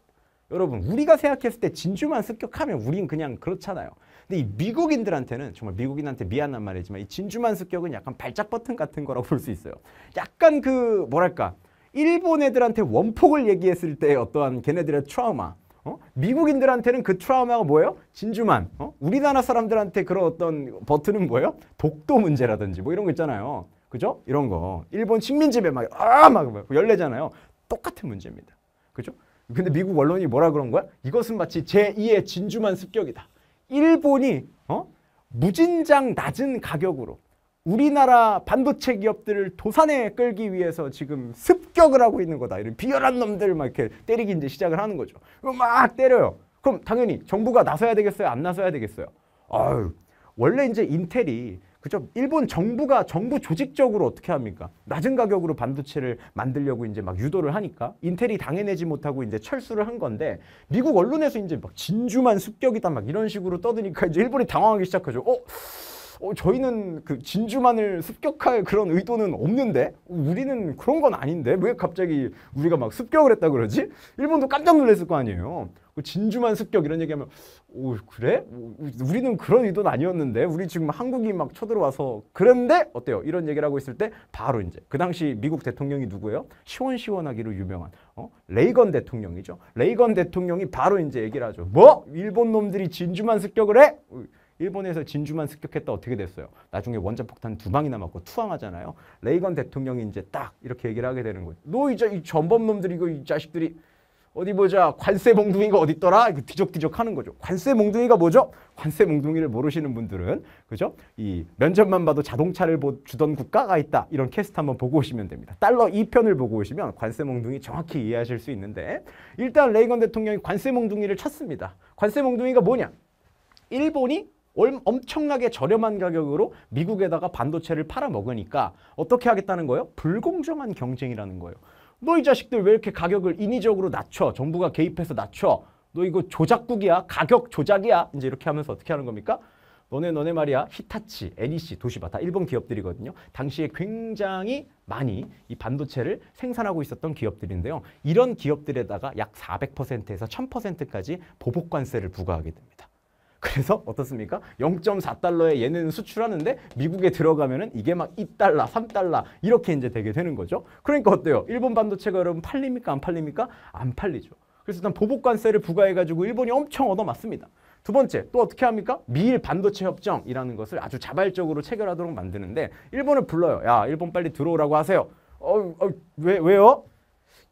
여러분 우리가 생각했을 때 진주만 습격하면 우린 그냥 그렇잖아요. 근데 이 미국인들한테는 정말 미국인한테 미안한 말이지만 이 진주만 습격은 약간 발작 버튼 같은 거라고 볼 수 있어요. 약간 그 뭐랄까 일본 애들한테 원폭을 얘기했을 때 어떠한 걔네들의 트라우마 어? 미국인들한테는 그 트라우마가 뭐예요? 진주만. 어? 우리나라 사람들한테 그런 어떤 버튼은 뭐예요? 독도 문제라든지 뭐 이런 거 있잖아요. 그죠? 이런 거. 일본 식민지배 막, 아! 막 열내잖아요. 똑같은 문제입니다. 그죠? 근데 미국 언론이 뭐라 그런 거야? 이것은 마치 제2의 진주만 습격이다. 일본이 어? 무진장 낮은 가격으로 우리나라 반도체 기업들을 도산에 끌기 위해서 지금 습격을 하고 있는 거다. 이런 비열한 놈들 막 이렇게 때리기 이제 시작을 하는 거죠. 막 때려요. 그럼 당연히 정부가 나서야 되겠어요? 안 나서야 되겠어요? 아유, 원래 이제 인텔이 그죠? 일본 정부가 정부 조직적으로 어떻게 합니까? 낮은 가격으로 반도체를 만들려고 이제 막 유도를 하니까 인텔이 당해내지 못하고 이제 철수를 한 건데 미국 언론에서 이제 막 진주만 습격이다 막 이런 식으로 떠드니까 이제 일본이 당황하기 시작하죠. 어? 어, 저희는 그 진주만을 습격할 그런 의도는 없는데 우리는 그런 건 아닌데 왜 갑자기 우리가 막 습격을 했다 그러지? 일본도 깜짝 놀랐을 거 아니에요. 그 진주만 습격 이런 얘기하면 오 그래? 우리는 그런 의도는 아니었는데 우리 지금 한국이 막 쳐들어와서 그런데 어때요? 이런 얘기를 하고 있을 때 바로 이제 그 당시 미국 대통령이 누구예요? 시원시원하기로 유명한 어? 레이건 대통령이죠. 레이건 대통령이 바로 이제 얘기를 하죠. 뭐? 일본 놈들이 진주만 습격을 해? 일본에서 진주만 습격했다 어떻게 됐어요? 나중에 원자폭탄 두 방이나 맞고 투항하잖아요. 레이건 대통령이 이제 딱 이렇게 얘기를 하게 되는 거예요. 너 이제 이 전범놈들이 이 자식들이 어디 보자 관세 몽둥이가 어디 있더라 뒤적뒤적 하는 거죠. 관세 몽둥이가 뭐죠? 관세 몽둥이를 모르시는 분들은 그죠? 이 면접만 봐도 자동차를 주던 국가가 있다 이런 캐스트 한번 보고 오시면 됩니다. 달러 2편을 보고 오시면 관세 몽둥이 정확히 이해하실 수 있는데 일단 레이건 대통령이 관세 몽둥이를 쳤습니다. 관세 몽둥이가 뭐냐? 일본이 엄청나게 저렴한 가격으로 미국에다가 반도체를 팔아먹으니까 어떻게 하겠다는 거예요? 불공정한 경쟁이라는 거예요. 너 이 자식들 왜 이렇게 가격을 인위적으로 낮춰? 정부가 개입해서 낮춰? 너 이거 조작국이야? 가격 조작이야? 이제 이렇게 하면서 어떻게 하는 겁니까? 너네 너네 말이야 히타치, NEC, 도시바 다 일본 기업들이거든요. 당시에 굉장히 많이 이 반도체를 생산하고 있었던 기업들인데요. 이런 기업들에다가 약 400%에서 1000%까지 보복 관세를 부과하게 됩니다. 그래서 어떻습니까? 0.4달러에 얘는 수출하는데 미국에 들어가면은 이게 막 2달러, 3달러 이렇게 이제 되게 되는 거죠. 그러니까 어때요? 일본 반도체가 여러분 팔립니까? 안 팔립니까? 안 팔리죠. 그래서 일단 보복관세를 부과해가지고 일본이 엄청 얻어맞습니다. 두 번째 또 어떻게 합니까? 미일 반도체 협정이라는 것을 아주 자발적으로 체결하도록 만드는데 일본을 불러요. 야 일본 빨리 들어오라고 하세요. 어, 어, 왜, 왜요?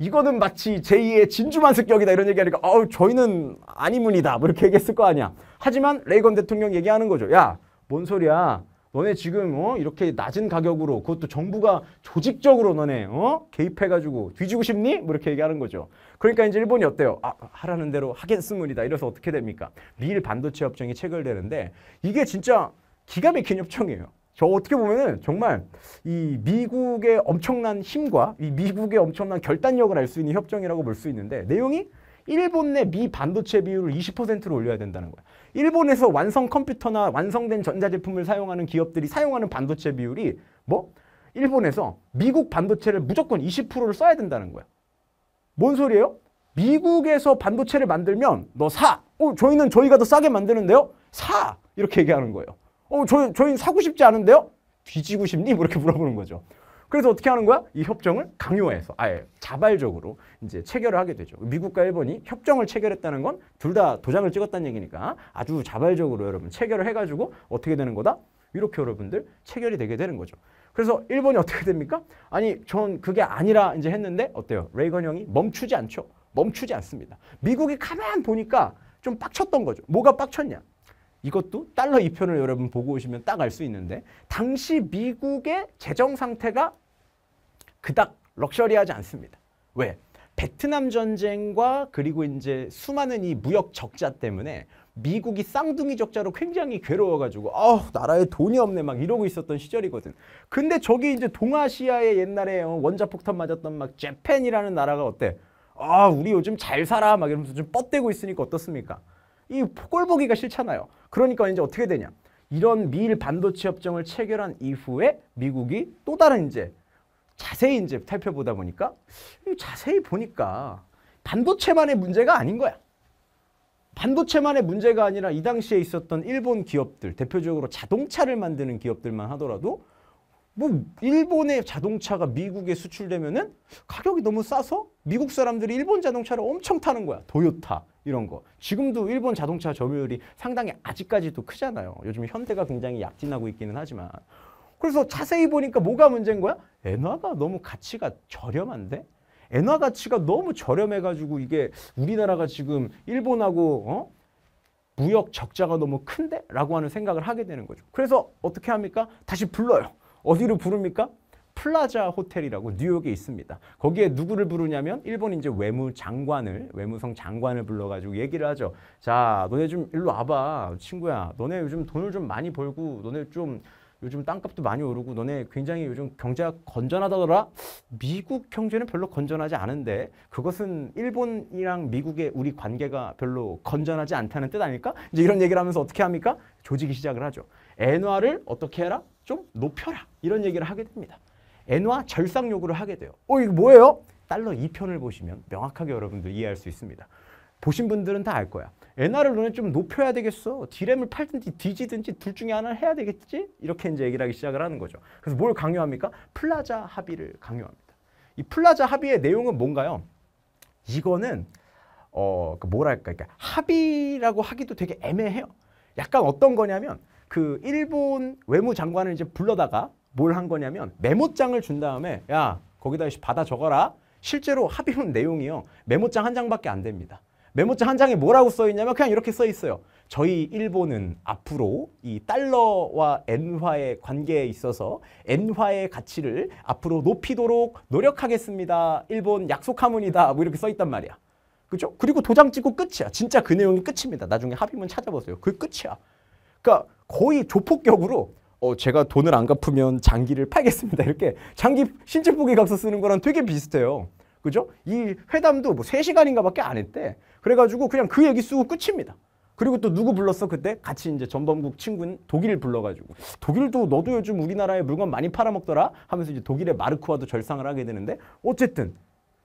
이거는 마치 제2의 진주만 습격이다 이런 얘기하니까 어 저희는 아니문이다 뭐 이렇게 얘기했을 거 아니야. 하지만 레이건 대통령 얘기하는 거죠. 야, 뭔 소리야. 너네 지금 어 이렇게 낮은 가격으로 그것도 정부가 조직적으로 너네 어 개입해가지고 뒤지고 싶니? 뭐 이렇게 얘기하는 거죠. 그러니까 이제 일본이 어때요? 아 하라는 대로 하겠습니다. 이래서 어떻게 됩니까? 미일 반도체 협정이 체결되는데 이게 진짜 기가 막힌 협정이에요. 저 어떻게 보면은 정말 이 미국의 엄청난 힘과 이 미국의 엄청난 결단력을 알 수 있는 협정이라고 볼 수 있는데 내용이 일본 내 미 반도체 비율을 20%로 올려야 된다는 거야. 일본에서 완성 컴퓨터나 완성된 전자제품을 사용하는 기업들이 사용하는 반도체 비율이 뭐? 일본에서 미국 반도체를 무조건 20%를 써야 된다는 거야. 뭔 소리예요? 미국에서 반도체를 만들면 너 사. 어, 저희는 저희가 더 싸게 만드는데요? 사. 이렇게 얘기하는 거예요. 어, 저희, 저희는 사고 싶지 않은데요? 뒤지고 싶니? 뭐 이렇게 물어보는 거죠. 그래서 어떻게 하는 거야? 이 협정을 강요해서 아예 자발적으로 이제 체결을 하게 되죠. 미국과 일본이 협정을 체결했다는 건 둘 다 도장을 찍었다는 얘기니까 아주 자발적으로 여러분 체결을 해가지고 어떻게 되는 거다? 이렇게 여러분들 체결이 되게 되는 거죠. 그래서 일본이 어떻게 됩니까? 아니 전 그게 아니라 이제 했는데 어때요? 레이건 형이 멈추지 않죠. 멈추지 않습니다. 미국이 가만 보니까 좀 빡쳤던 거죠. 뭐가 빡쳤냐? 이것도 달러 2편을 여러분 보고 오시면 딱 알 수 있는데 당시 미국의 재정 상태가 그닥 럭셔리하지 않습니다. 왜? 베트남 전쟁과 그리고 이제 수많은 이 무역 적자 때문에 미국이 쌍둥이 적자로 굉장히 괴로워가지고 아 나라에 돈이 없네 막 이러고 있었던 시절이거든. 근데 저기 이제 동아시아의 옛날에 어, 원자폭탄 맞았던 막 재팬이라는 나라가 어때? 아 우리 요즘 잘 살아 막 이러면서 좀 뻗대고 있으니까 어떻습니까? 이 꼴 보기가 싫잖아요. 그러니까 이제 어떻게 되냐? 이런 미일 반도체 협정을 체결한 이후에 미국이 또 다른 이제 자세히 이제 살펴보다 보니까 자세히 보니까 반도체만의 문제가 아닌 거야. 반도체만의 문제가 아니라 이 당시에 있었던 일본 기업들, 대표적으로 자동차를 만드는 기업들만 하더라도 뭐 일본의 자동차가 미국에 수출되면은 가격이 너무 싸서 미국 사람들이 일본 자동차를 엄청 타는 거야. 도요타 이런 거. 지금도 일본 자동차 점유율이 상당히 아직까지도 크잖아요. 요즘 현대가 굉장히 약진하고 있기는 하지만. 그래서 자세히 보니까 뭐가 문제인 거야? 엔화가 너무 가치가 저렴한데? 엔화 가치가 너무 저렴해가지고 이게 우리나라가 지금 일본하고 어? 무역 적자가 너무 큰데? 라고 하는 생각을 하게 되는 거죠. 그래서 어떻게 합니까? 다시 불러요. 어디로 부릅니까? 플라자 호텔이라고 뉴욕에 있습니다. 거기에 누구를 부르냐면 일본 이제 외무 장관을 외무성 장관을 불러가지고 얘기를 하죠. 자, 너네 좀 일로 와봐, 친구야. 너네 요즘 돈을 좀 많이 벌고 너네 좀 요즘 땅값도 많이 오르고 너네 굉장히 요즘 경제가 건전하다더라. 미국 경제는 별로 건전하지 않은데 그것은 일본이랑 미국의 우리 관계가 별로 건전하지 않다는 뜻 아닐까? 이제 이런 얘기를 하면서 어떻게 합니까? 조지기 시작을 하죠. 엔화를 어떻게 해라? 좀 높여라. 이런 얘기를 하게 됩니다. 엔화 절상 요구를 하게 돼요. 어, 이거 뭐예요? 달러 2편을 보시면 명확하게 여러분들 이해할 수 있습니다. 보신 분들은 다 알 거야. 엔화를 너네 좀 높여야 되겠어. 디램을 팔든지 뒤지든지 둘 중에 하나를 해야 되겠지? 이렇게 이제 얘기를 하기 시작을 하는 거죠. 그래서 뭘 강요합니까? 플라자 합의를 강요합니다. 이 플라자 합의의 내용은 뭔가요? 이거는 어, 그 뭐랄까, 그러니까 합의라고 하기도 되게 애매해요. 약간 어떤 거냐면 그 일본 외무장관을 이제 불러다가 뭘 한 거냐면 메모장을 준 다음에 야 거기다 받아 적어라. 실제로 합의문 내용이요. 메모장 한 장밖에 안 됩니다. 메모장 한 장에 뭐라고 써 있냐면 그냥 이렇게 써 있어요. 저희 일본은 앞으로 이 달러와 엔화의 관계에 있어서 엔화의 가치를 앞으로 높이도록 노력하겠습니다. 일본 약속하문이다. 뭐 이렇게 써 있단 말이야. 그죠? 그리고 도장 찍고 끝이야. 진짜 그 내용이 끝입니다. 나중에 합의문 찾아보세요. 그 끝이야. 그러니까 거의 조폭격으로 어, 제가 돈을 안 갚으면 장기를 팔겠습니다. 이렇게 장기 신체 포기 각서 쓰는 거랑 되게 비슷해요. 그죠? 이 회담도 뭐 3시간인가 밖에 안 했대. 그래가지고 그냥 그 얘기 쓰고 끝입니다. 그리고 또 누구 불렀어 그때? 같이 이제 전범국 친구인 독일 불러가지고 독일도 너도 요즘 우리나라에 물건 많이 팔아먹더라 하면서 이제 독일의 마르크와도 절상을 하게 되는데 어쨌든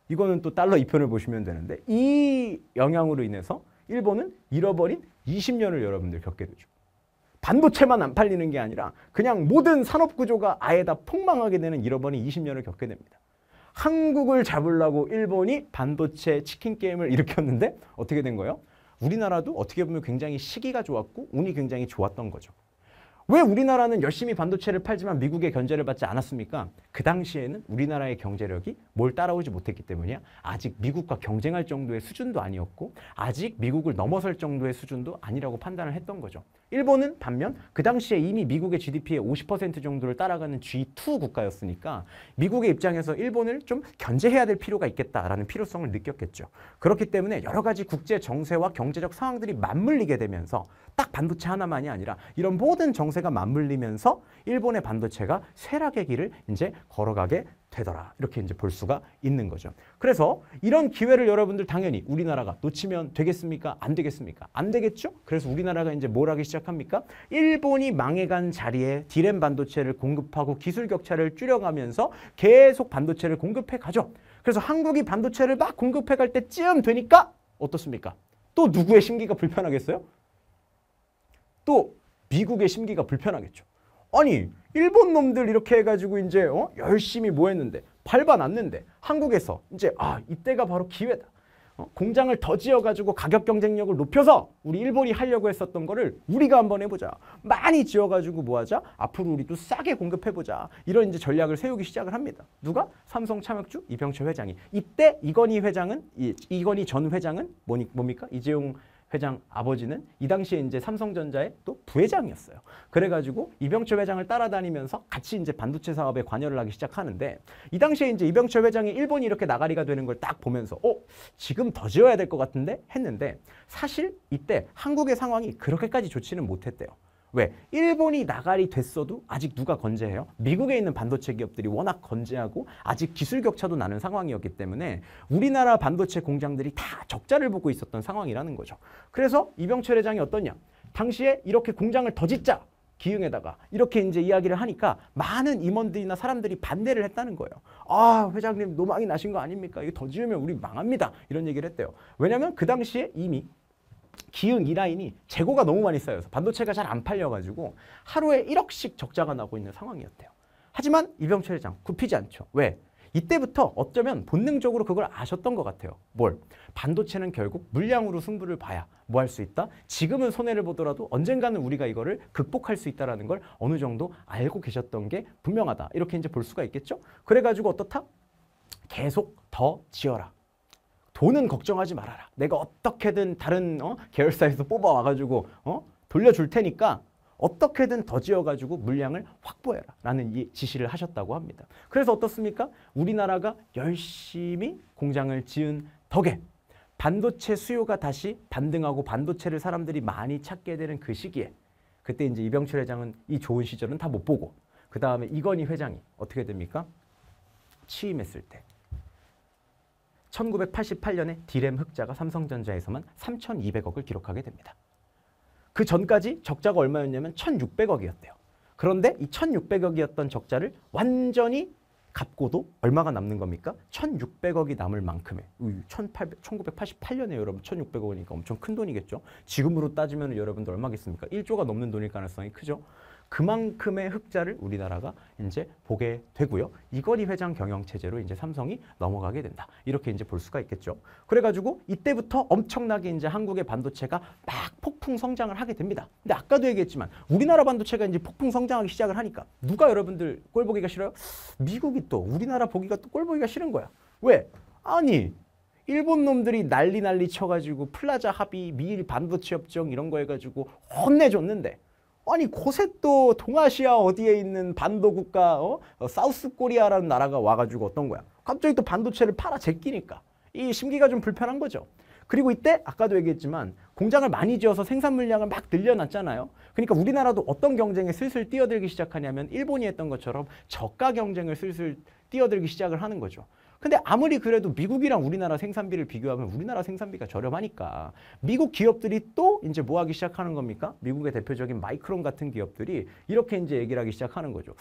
이거는 또 달러 2편을 보시면 되는데 이 영향으로 인해서 일본은 잃어버린 20년을 여러분들 겪게 되죠. 반도체만 안 팔리는 게 아니라 그냥 모든 산업 구조가 아예 다 폭망하게 되는 잃어버린 20년을 겪게 됩니다. 한국을 잡으려고 일본이 반도체 치킨 게임을 일으켰는데 어떻게 된 거예요? 우리나라도 어떻게 보면 굉장히 시기가 좋았고 운이 굉장히 좋았던 거죠. 왜 우리나라는 열심히 반도체를 팔지만 미국의 견제를 받지 않았습니까? 그 당시에는 우리나라의 경제력이 뭘 따라오지 못했기 때문이야. 아직 미국과 경쟁할 정도의 수준도 아니었고 아직 미국을 넘어설 정도의 수준도 아니라고 판단을 했던 거죠. 일본은 반면 그 당시에 이미 미국의 GDP의 50% 정도를 따라가는 G2 국가였으니까 미국의 입장에서 일본을 좀 견제해야 될 필요가 있겠다라는 필요성을 느꼈겠죠. 그렇기 때문에 여러 가지 국제 정세와 경제적 상황들이 맞물리게 되면서 딱 반도체 하나만이 아니라 이런 모든 정세가 맞물리면서 일본의 반도체가 쇠락의 길을 이제 걸어가게 되더라. 이렇게 이제 볼 수가 있는 거죠. 그래서 이런 기회를 여러분들 당연히 우리나라가 놓치면 되겠습니까? 안 되겠습니까? 안 되겠죠? 그래서 우리나라가 이제 뭘 하기 시작합니까? 일본이 망해간 자리에 디램 반도체를 공급하고 기술 격차를 줄여가면서 계속 반도체를 공급해 가죠. 그래서 한국이 반도체를 막 공급해 갈 때쯤 되니까 어떻습니까? 또 누구의 심기가 불편하겠어요? 또 미국의 심기가 불편하겠죠. 아니 일본 놈들 이렇게 해가지고 이제 어? 열심히 뭐 했는데 밟아놨는데 한국에서 이제 아 이때가 바로 기회다. 어? 공장을 더 지어가지고 가격 경쟁력을 높여서 우리 일본이 하려고 했었던 거를 우리가 한번 해보자. 많이 지어가지고 뭐하자? 앞으로 우리도 싸게 공급해보자. 이런 이제 전략을 세우기 시작을 합니다. 누가? 삼성 참여주 이병철 회장이. 이때 이건희 회장은 이, 이건희 전 회장은 뭐니, 뭡니까? 이재용 회장 아버지는 이 당시에 이제 삼성전자의 또 부회장이었어요. 그래가지고 이병철 회장을 따라다니면서 같이 이제 반도체 사업에 관여를 하기 시작하는데 이 당시에 이제 이병철 회장이 일본이 이렇게 나가리가 되는 걸 딱 보면서 어 지금 더 지어야 될 것 같은데 했는데 사실 이때 한국의 상황이 그렇게까지 좋지는 못했대요. 왜? 일본이 나가리 됐어도 아직 누가 건재해요? 미국에 있는 반도체 기업들이 워낙 건재하고 아직 기술 격차도 나는 상황이었기 때문에 우리나라 반도체 공장들이 다 적자를 보고 있었던 상황이라는 거죠. 그래서 이병철 회장이 어떠냐? 당시에 이렇게 공장을 더 짓자. 기흥에다가 이렇게 이제 이야기를 하니까 많은 임원들이나 사람들이 반대를 했다는 거예요. 아 회장님 노망이 나신 거 아닙니까? 이거 더 지으면 우리 망합니다. 이런 얘기를 했대요. 왜냐하면 그 당시에 이미 기흥 이 라인이 재고가 너무 많이 쌓여서 반도체가 잘 안 팔려가지고 하루에 1억씩 적자가 나고 있는 상황이었대요. 하지만 이병철 회장 굽히지 않죠. 왜? 이때부터 어쩌면 본능적으로 그걸 아셨던 것 같아요. 뭘? 반도체는 결국 물량으로 승부를 봐야 뭐 할 수 있다? 지금은 손해를 보더라도 언젠가는 우리가 이거를 극복할 수 있다는 걸 어느 정도 알고 계셨던 게 분명하다. 이렇게 이제 볼 수가 있겠죠? 그래가지고 어떻다? 계속 더 지어라. 돈은 걱정하지 말아라. 내가 어떻게든 다른 어? 계열사에서 뽑아와가지고 어? 돌려줄 테니까 어떻게든 더 지어가지고 물량을 확보해라 라는 이 지시를 하셨다고 합니다. 그래서 어떻습니까? 우리나라가 열심히 공장을 지은 덕에 반도체 수요가 다시 반등하고 반도체를 사람들이 많이 찾게 되는 그 시기에 그때 이제 이병철 회장은 이 좋은 시절은 다 못 보고 그 다음에 이건희 회장이 어떻게 됩니까? 취임했을 때 1988년에 디램 흑자가 삼성전자에서만 3,200억을 기록하게 됩니다. 그 전까지 적자가 얼마였냐면 1,600억이었대요. 그런데 이 1,600억이었던 적자를 완전히 갚고도 얼마가 남는 겁니까? 1,600억이 남을 만큼의 1988년에 여러분 1,600억이니까 엄청 큰 돈이겠죠. 지금으로 따지면 여러분들 얼마겠습니까? 1조가 넘는 돈일 가능성이 크죠. 그만큼의 흑자를 우리나라가 이제 보게 되고요. 이거리 회장 경영 체제로 이제 삼성이 넘어가게 된다. 이렇게 이제 볼 수가 있겠죠. 그래가지고 이때부터 엄청나게 이제 한국의 반도체가 막 폭풍 성장을 하게 됩니다. 근데 아까도 얘기했지만 우리나라 반도체가 이제 폭풍 성장하기 시작을 하니까 누가 여러분들 꼴 보기가 싫어요? 미국이 또 우리나라 보기가 또 꼴 보기가 싫은 거야. 왜? 아니 일본 놈들이 난리 난리 쳐가지고 플라자 합의, 미일 반도체 협정 이런 거 해가지고 혼내줬는데 아니 고새 또 동아시아 어디에 있는 반도 국가 어? 어, South Korea라는 나라가 와가지고 어떤 거야? 갑자기 또 반도체를 팔아 제끼니까. 이 심기가 좀 불편한 거죠. 그리고 이때 아까도 얘기했지만 공장을 많이 지어서 생산 물량을 막 늘려놨잖아요. 그러니까 우리나라도 어떤 경쟁에 슬슬 뛰어들기 시작하냐면 일본이 했던 것처럼 저가 경쟁을 슬슬 뛰어들기 시작을 하는 거죠 근데 아무리 그래도 미국이랑 우리나라 생산비를 비교하면 우리나라 생산비가 저렴하니까 미국 기업들이 또 이제 뭐 하기 시작하는 겁니까? 미국의 대표적인 마이크론 같은 기업들이 이렇게 이제 얘기를 하기 시작하는 거죠.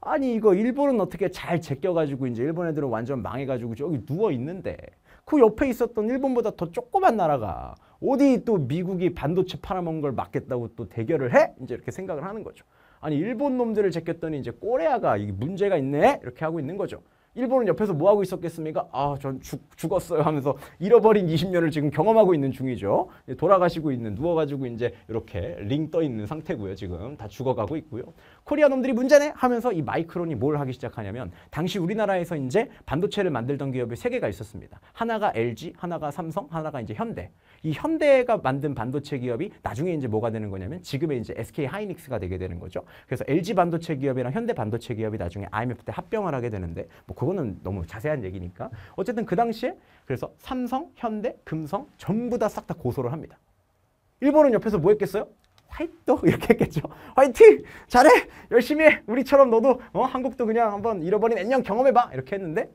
아니 이거 일본은 어떻게 잘 제껴가지고 이제 일본 애들은 완전 망해가지고 저기 누워 있는데 그 옆에 있었던 일본보다 더 조그만 나라가 어디 또 미국이 반도체 팔아먹은 걸 막겠다고 또 대결을 해? 이제 이렇게 생각을 하는 거죠. 아니 일본 놈들을 제꼈더니 이제 꼬레아가 문제가 있네 이렇게 하고 있는 거죠. 일본은 옆에서 뭐 하고 있었겠습니까? 아, 전 죽, 죽었어요 하면서 잃어버린 20년을 지금 경험하고 있는 중이죠. 예, 돌아가시고 있는 누워가지고 이제 이렇게 링 떠 있는 상태고요. 지금 다 죽어가고 있고요. 코리아 놈들이 문제네 하면서 이 마이크론이 뭘 하기 시작하냐면 당시 우리나라에서 이제 반도체를 만들던 기업이 세 개가 있었습니다. 하나가 LG, 하나가 삼성, 하나가 이제 현대. 이 현대가 만든 반도체 기업이 나중에 이제 뭐가 되는 거냐면 지금의 이제 SK 하이닉스가 되게 되는 거죠. 그래서 LG 반도체 기업이랑 현대 반도체 기업이 나중에 IMF 때 합병을 하게 되는데 뭐 그거는 너무 자세한 얘기니까 어쨌든 그 당시에 그래서 삼성, 현대, 금성 전부 다 싹 다 고소를 합니다. 일본은 옆에서 뭐 했겠어요? 화이트 이렇게 했겠죠. 화이팅! 잘해! 열심히 해! 우리처럼 너도 어? 한국도 그냥 한번 잃어버린 N년 경험해봐! 이렇게 했는데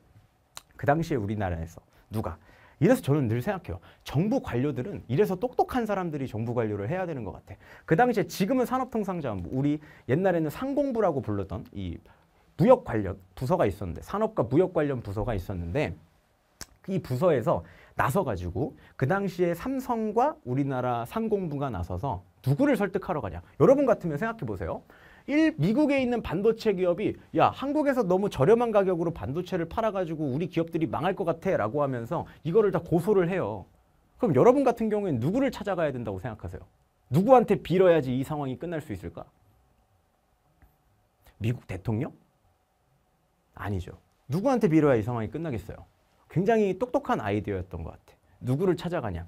그 당시에 우리나라에서 누가 이래서 저는 늘 생각해요. 정부 관료들은 이래서 똑똑한 사람들이 정부 관료를 해야 되는 것 같아. 그 당시에 지금은 산업통상자원부, 우리 옛날에는 상공부라고 불렀던 이 무역 관련 부서가 있었는데 산업과 무역 관련 부서가 있었는데 이 부서에서 나서 가지고 그 당시에 삼성과 우리나라 상공부가 나서서 누구를 설득하러 가냐. 여러분 같으면 생각해 보세요. 일 미국에 있는 반도체 기업이 야 한국에서 너무 저렴한 가격으로 반도체를 팔아가지고 우리 기업들이 망할 것 같아 라고 하면서 이거를 다 고소를 해요. 그럼 여러분 같은 경우에는 누구를 찾아가야 된다고 생각하세요? 누구한테 빌어야지 이 상황이 끝날 수 있을까? 미국 대통령? 아니죠. 누구한테 빌어야 이 상황이 끝나겠어요? 굉장히 똑똑한 아이디어였던 것 같아. 누구를 찾아가냐?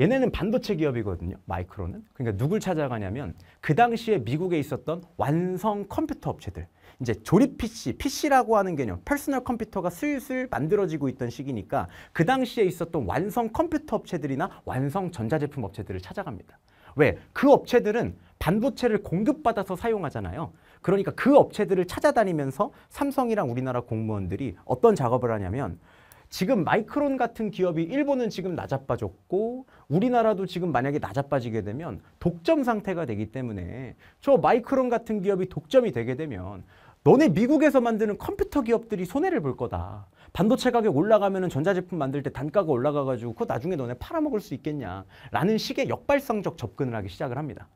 얘네는 반도체 기업이거든요. 마이크론은. 그러니까 누굴 찾아가냐면 그 당시에 미국에 있었던 완성 컴퓨터 업체들. 이제 조립 PC, PC라고 하는 개념, 퍼스널 컴퓨터가 슬슬 만들어지고 있던 시기니까 그 당시에 있었던 완성 컴퓨터 업체들이나 완성 전자제품 업체들을 찾아갑니다. 왜? 그 업체들은 반도체를 공급받아서 사용하잖아요. 그러니까 그 업체들을 찾아다니면서 삼성이랑 우리나라 공무원들이 어떤 작업을 하냐면 지금 마이크론 같은 기업이 일본은 지금 낮아빠졌고 우리나라도 지금 만약에 낮아빠지게 되면 독점 상태가 되기 때문에 저 마이크론 같은 기업이 독점이 되게 되면 너네 미국에서 만드는 컴퓨터 기업들이 손해를 볼 거다. 반도체 가격 올라가면 전자제품 만들 때 단가가 올라가가지고 그거 나중에 너네 팔아먹을 수 있겠냐. 라는 식의 역발상적 접근을 하기 시작을 합니다.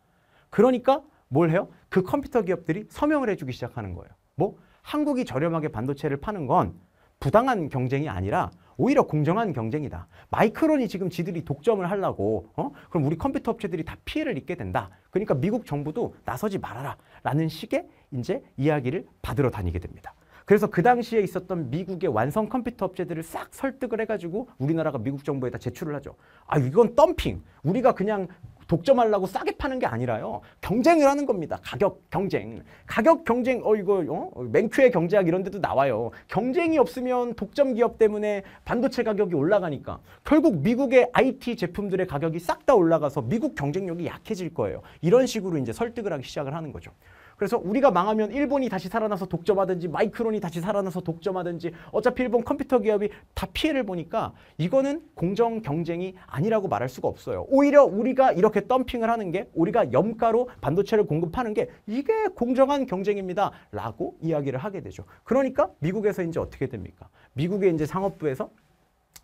그러니까 뭘 해요? 그 컴퓨터 기업들이 서명을 해주기 시작하는 거예요. 뭐? 한국이 저렴하게 반도체를 파는 건 부당한 경쟁이 아니라 오히려 공정한 경쟁이다. 마이크론이 지금 지들이 독점을 하려고 어? 그럼 우리 컴퓨터 업체들이 다 피해를 입게 된다. 그러니까 미국 정부도 나서지 말아라. 라는 식의 이제 이야기를 받으러 다니게 됩니다. 그래서 그 당시에 있었던 미국의 완성 컴퓨터 업체들을 싹 설득을 해가지고 우리나라가 미국 정부에다 제출을 하죠. 아 이건 덤핑. 우리가 그냥 독점하려고 싸게 파는 게 아니라요. 경쟁을 하는 겁니다. 가격 경쟁. 가격 경쟁, 어, 이거, 어? 맹큐의 경제학 이런 데도 나와요. 경쟁이 없으면 독점 기업 때문에 반도체 가격이 올라가니까 결국 미국의 IT 제품들의 가격이 싹 다 올라가서 미국 경쟁력이 약해질 거예요. 이런 식으로 이제 설득을 하기 시작을 하는 거죠. 그래서 우리가 망하면 일본이 다시 살아나서 독점하든지 마이크론이 다시 살아나서 독점하든지 어차피 일본 컴퓨터 기업이 다 피해를 보니까 이거는 공정 경쟁이 아니라고 말할 수가 없어요. 오히려 우리가 이렇게 덤핑을 하는 게 우리가 염가로 반도체를 공급하는 게 이게 공정한 경쟁입니다. 라고 이야기를 하게 되죠. 그러니까 미국에서 이제 어떻게 됩니까? 미국의 이제 상업부에서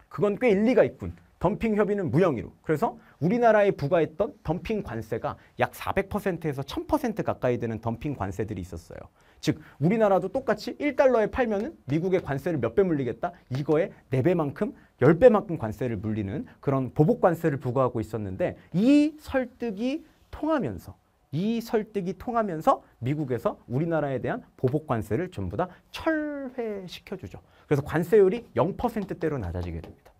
그건 꽤 일리가 있군. 덤핑 협의는 무형의로. 그래서 우리나라에 부과했던 덤핑 관세가 약 400%에서 1000% 가까이 되는 덤핑 관세들이 있었어요. 즉 우리나라도 똑같이 1달러에 팔면 은 미국의 관세를 몇 배 물리겠다? 이거에 4배만큼 10배만큼 관세를 물리는 그런 보복 관세를 부과하고 있었는데 이 설득이 통하면서 이 설득이 통하면서 미국에서 우리나라에 대한 보복 관세를 전부 다 철회시켜 주죠. 그래서 관세율이 0%대로 낮아지게 됩니다.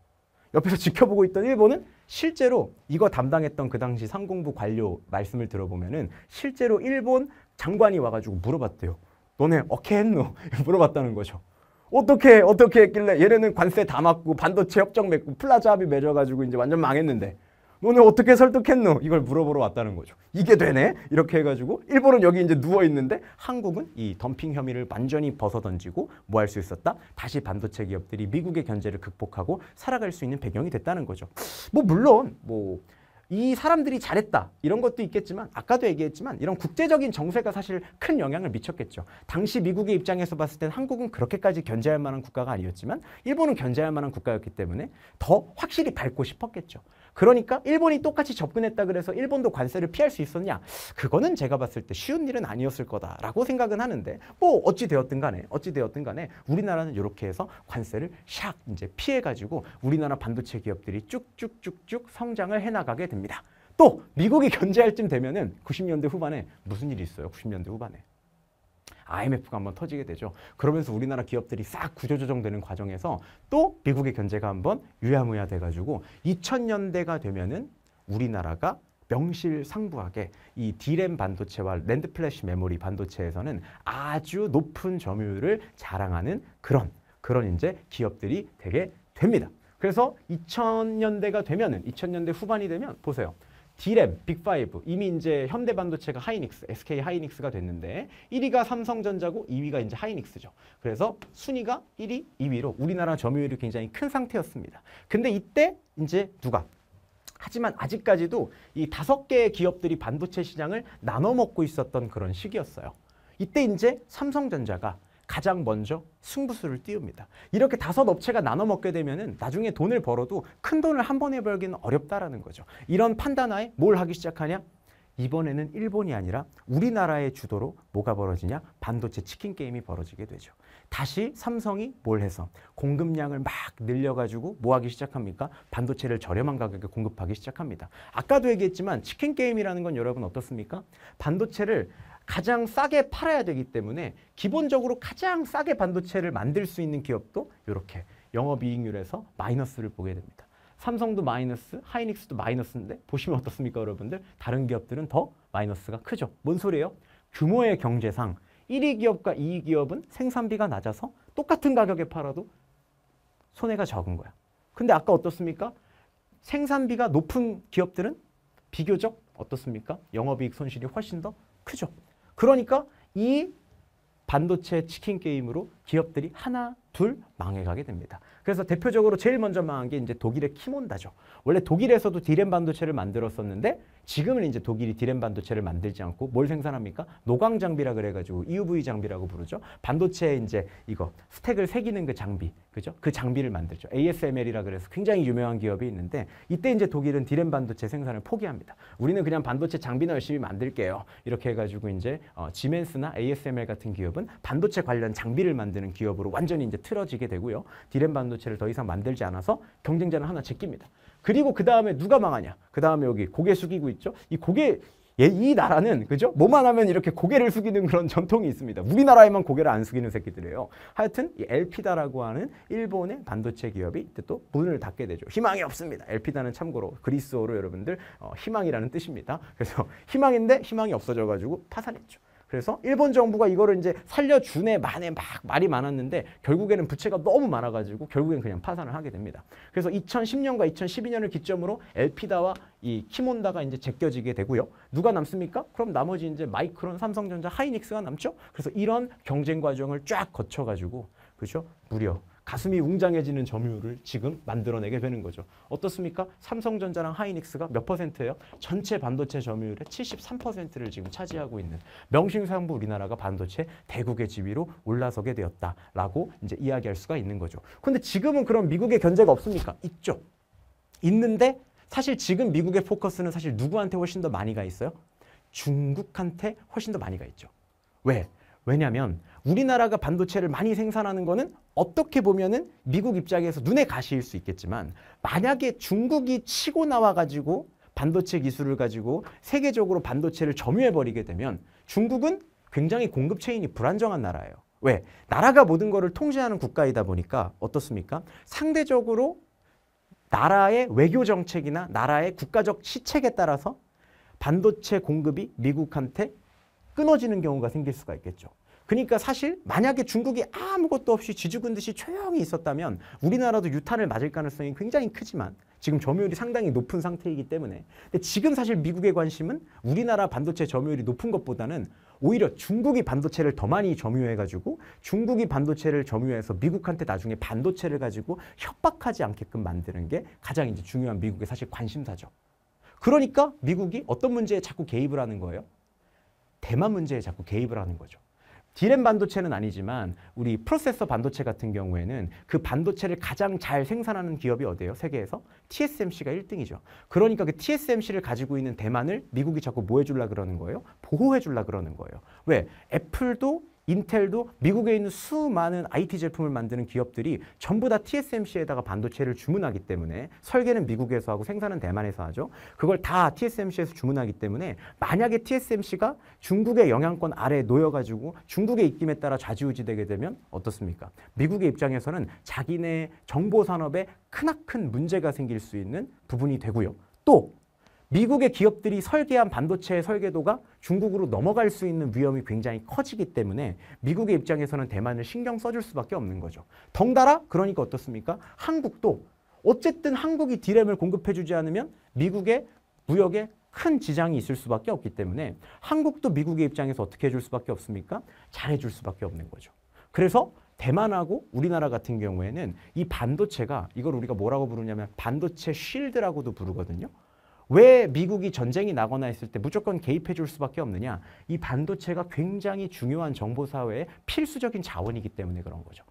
옆에서 지켜보고 있던 일본은 실제로 이거 담당했던 그 당시 상공부 관료 말씀을 들어보면은 실제로 일본 장관이 와가지고 물어봤대요. 너네 어케 했노? 물어봤다는 거죠. 어떻게 어떻게 했길래 얘네는 관세 다 맞고 반도체 협정 맺고 플라자 합의 맺어가지고 이제 완전 망했는데 너네 어떻게 설득했노? 이걸 물어보러 왔다는 거죠. 이게 되네? 이렇게 해가지고 일본은 여기 이제 누워 있는데 한국은 이 덤핑 혐의를 완전히 벗어던지고 뭐 할 수 있었다? 다시 반도체 기업들이 미국의 견제를 극복하고 살아갈 수 있는 배경이 됐다는 거죠. 뭐 물론 뭐 이 사람들이 잘했다 이런 것도 있겠지만 아까도 얘기했지만 이런 국제적인 정세가 사실 큰 영향을 미쳤겠죠. 당시 미국의 입장에서 봤을 땐 한국은 그렇게까지 견제할 만한 국가가 아니었지만 일본은 견제할 만한 국가였기 때문에 더 확실히 밟고 싶었겠죠. 그러니까 일본이 똑같이 접근했다 그래서 일본도 관세를 피할 수 있었냐? 그거는 제가 봤을 때 쉬운 일은 아니었을 거다라고 생각은 하는데 뭐 어찌 되었든 간에 어찌 되었든 간에 우리나라는 이렇게 해서 관세를 샥 이제 피해 가지고 우리나라 반도체 기업들이 쭉쭉쭉쭉 성장을 해 나가게 됩니다. 또 미국이 견제할 쯤 되면은 90년대 후반에 무슨 일이 있어요? 90년대 후반에 IMF가 한번 터지게 되죠. 그러면서 우리나라 기업들이 싹 구조조정되는 과정에서 또 미국의 견제가 한번 유야무야 돼가지고 2000년대가 되면은 우리나라가 명실상부하게 이 D램 반도체와 NAND flash 메모리 반도체에서는 아주 높은 점유율을 자랑하는 그런 그런 이제 기업들이 되게 됩니다. 그래서 2000년대가 되면은 2000년대 후반이 되면 보세요. D램, 빅5 이미 이제 현대 반도체가 하이닉스, SK 하이닉스가 됐는데 1위가 삼성전자고 2위가 이제 하이닉스죠. 그래서 순위가 1위, 2위로 우리나라 점유율이 굉장히 큰 상태였습니다. 근데 이때 이제 누가 하지만 아직까지도 이 다섯 개의 기업들이 반도체 시장을 나눠 먹고 있었던 그런 시기였어요. 이때 이제 삼성전자가 가장 먼저 승부수를 띄웁니다. 이렇게 다섯 업체가 나눠 먹게 되면은 나중에 돈을 벌어도 큰 돈을 한 번에 벌기는 어렵다라는 거죠. 이런 판단하에 뭘 하기 시작하냐? 이번에는 일본이 아니라 우리나라의 주도로 뭐가 벌어지냐? 반도체 치킨 게임이 벌어지게 되죠. 다시 삼성이 뭘 해서 공급량을 막 늘려가지고 뭐 하기 시작합니까? 반도체를 저렴한 가격에 공급하기 시작합니다. 아까도 얘기했지만 치킨 게임이라는 건 여러분 어떻습니까? 반도체를 가장 싸게 팔아야 되기 때문에 기본적으로 가장 싸게 반도체를 만들 수 있는 기업도 이렇게 영업이익률에서 마이너스를 보게 됩니다. 삼성도 마이너스, 하이닉스도 마이너스인데 보시면 어떻습니까 여러분들? 다른 기업들은 더 마이너스가 크죠. 뭔 소리예요? 규모의 경제상 1위 기업과 2위 기업은 생산비가 낮아서 똑같은 가격에 팔아도 손해가 적은 거야. 근데 아까 어떻습니까? 생산비가 높은 기업들은 비교적 어떻습니까? 영업이익 손실이 훨씬 더 크죠. 그러니까 이 반도체 치킨 게임으로 기업들이 하나, 둘 망해가게 됩니다. 그래서 대표적으로 제일 먼저 망한 게 이제 독일의 키몬다죠. 원래 독일에서도 디램 반도체를 만들었었는데 지금은 이제 독일이 디램 반도체를 만들지 않고 뭘 생산합니까? 노광 장비라 그래가지고 EUV 장비라고 부르죠. 반도체에 이제 이거 stack을 새기는 그 장비, 그죠? 그 장비를 만들죠. ASML이라 그래서 굉장히 유명한 기업이 있는데 이때 이제 독일은 디램 반도체 생산을 포기합니다. 우리는 그냥 반도체 장비나 열심히 만들게요. 이렇게 해가지고 이제 어, 지멘스나 ASML 같은 기업은 반도체 관련 장비를 만 드는 기업으로 완전히 이제 틀어지게 되고요. 디램 반도체를 더 이상 만들지 않아서 경쟁자는 하나 제낍니다. 그리고 그 다음에 누가 망하냐? 그 다음에 여기 고개 숙이고 있죠. 이 고개 예, 이 나라는 그죠? 뭐만 하면 이렇게 고개를 숙이는 그런 전통이 있습니다. 우리나라에만 고개를 안 숙이는 새끼들이에요. 하여튼 이 엘피다라고 하는 일본의 반도체 기업이 이때 또 문을 닫게 되죠. 희망이 없습니다. 엘피다는 참고로 그리스어로 여러분들 어, 희망이라는 뜻입니다. 그래서 희망인데 희망이 없어져 가지고 파산했죠. 그래서 일본 정부가 이거를 이제 살려주네 만에 막 말이 많았는데 결국에는 부채가 너무 많아가지고 결국엔 그냥 파산을 하게 됩니다. 그래서 2010년과 2012년을 기점으로 엘피다와 이 키몬다가 이제 제껴지게 되고요. 누가 남습니까? 그럼 나머지 이제 마이크론, 삼성전자, 하이닉스가 남죠. 그래서 이런 경쟁 과정을 쫙 거쳐가지고 그죠? 무려 가슴이 웅장해지는 점유율을 지금 만들어내게 되는 거죠. 어떻습니까? 삼성전자랑 하이닉스가 몇 퍼센트예요? 전체 반도체 점유율의 73%를 지금 차지하고 있는 명실상부 우리나라가 반도체 대국의 지위로 올라서게 되었다라고 이제 이야기할 수가 있는 거죠. 근데 지금은 그런 미국의 견제가 없습니까? 있죠. 있는데 사실 지금 미국의 포커스는 사실 누구한테 훨씬 더 많이 가 있어요? 중국한테 훨씬 더 많이 가 있죠. 왜? 왜냐하면 우리나라가 반도체를 많이 생산하는 거는 어떻게 보면은 미국 입장에서 눈에 가시일 수 있겠지만 만약에 중국이 치고 나와 가지고 반도체 기술을 가지고 세계적으로 반도체를 점유해 버리게 되면 중국은 굉장히 공급 체인이 불안정한 나라예요. 왜? 나라가 모든 것을 통제하는 국가이다 보니까 어떻습니까? 상대적으로 나라의 외교 정책이나 나라의 국가적 시책에 따라서 반도체 공급이 미국한테 끊어지는 경우가 생길 수가 있겠죠. 그러니까 사실 만약에 중국이 아무것도 없이 쥐죽은 듯이 조용히 있었다면 우리나라도 유탄을 맞을 가능성이 굉장히 크지만 지금 점유율이 상당히 높은 상태이기 때문에 근데 지금 사실 미국의 관심은 우리나라 반도체 점유율이 높은 것보다는 오히려 중국이 반도체를 더 많이 점유해가지고 중국이 반도체를 점유해서 미국한테 나중에 반도체를 가지고 협박하지 않게끔 만드는 게 가장 이제 중요한 미국의 사실 관심사죠. 그러니까 미국이 어떤 문제에 자꾸 개입을 하는 거예요? 대만 문제에 자꾸 개입을 하는 거죠. 디램 반도체는 아니지만 우리 프로세서 반도체 같은 경우에는 그 반도체를 가장 잘 생산하는 기업이 어디예요? 세계에서? TSMC가 1등이죠. 그러니까 그 TSMC를 가지고 있는 대만을 미국이 자꾸 뭐 해줄라 그러는 거예요? 보호해줄라 그러는 거예요. 왜? 애플도 인텔도 미국에 있는 수많은 IT 제품을 만드는 기업들이 전부 다 TSMC에다가 반도체를 주문하기 때문에 설계는 미국에서 하고 생산은 대만에서 하죠. 그걸 다 TSMC에서 주문하기 때문에 만약에 TSMC가 중국의 영향권 아래에 놓여가지고 중국의 입김에 따라 좌지우지되게 되면 어떻습니까? 미국의 입장에서는 자기네 정보 산업에 크나큰 문제가 생길 수 있는 부분이 되고요. 또 미국의 기업들이 설계한 반도체의 설계도가 중국으로 넘어갈 수 있는 위험이 굉장히 커지기 때문에 미국의 입장에서는 대만을 신경 써줄 수밖에 없는 거죠. 덩달아 그러니까 어떻습니까? 한국도 어쨌든 한국이 디램을 공급해주지 않으면 미국의 무역에 큰 지장이 있을 수밖에 없기 때문에 한국도 미국의 입장에서 어떻게 해줄 수밖에 없습니까? 잘해줄 수밖에 없는 거죠. 그래서 대만하고 우리나라 같은 경우에는 이 반도체가 이걸 우리가 뭐라고 부르냐면 반도체 쉴드라고도 부르거든요. 왜 미국이 전쟁이 나거나 했을 때 무조건 개입해 줄 수밖에 없느냐? 이 반도체가 굉장히 중요한 정보사회의 필수적인 자원이기 때문에 그런 거죠.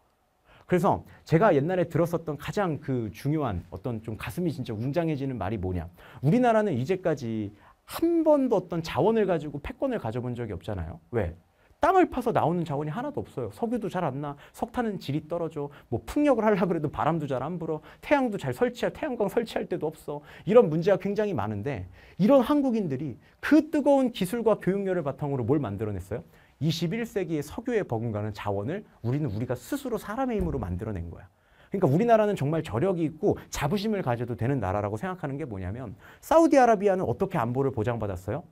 그래서 제가 옛날에 들었었던 가장 그 중요한 어떤 좀 가슴이 진짜 웅장해지는 말이 뭐냐. 우리나라는 이제까지 한 번도 어떤 자원을 가지고 패권을 가져본 적이 없잖아요. 왜? 땅을 파서 나오는 자원이 하나도 없어요. 석유도 잘 안 나. 석탄은 질이 떨어져. 뭐 풍력을 하려고 해도 바람도 잘 안 불어. 태양도 잘 설치할 태양광 설치할 때도 없어. 이런 문제가 굉장히 많은데 이런 한국인들이 그 뜨거운 기술과 교육열을 바탕으로 뭘 만들어냈어요? 21세기의 석유에 버금가는 자원을 우리는 우리가 스스로 사람의 힘으로 만들어낸 거야. 그러니까 우리나라는 정말 저력이 있고 자부심을 가져도 되는 나라라고 생각하는 게 뭐냐면 사우디아라비아는 어떻게 안보를 보장받았어요?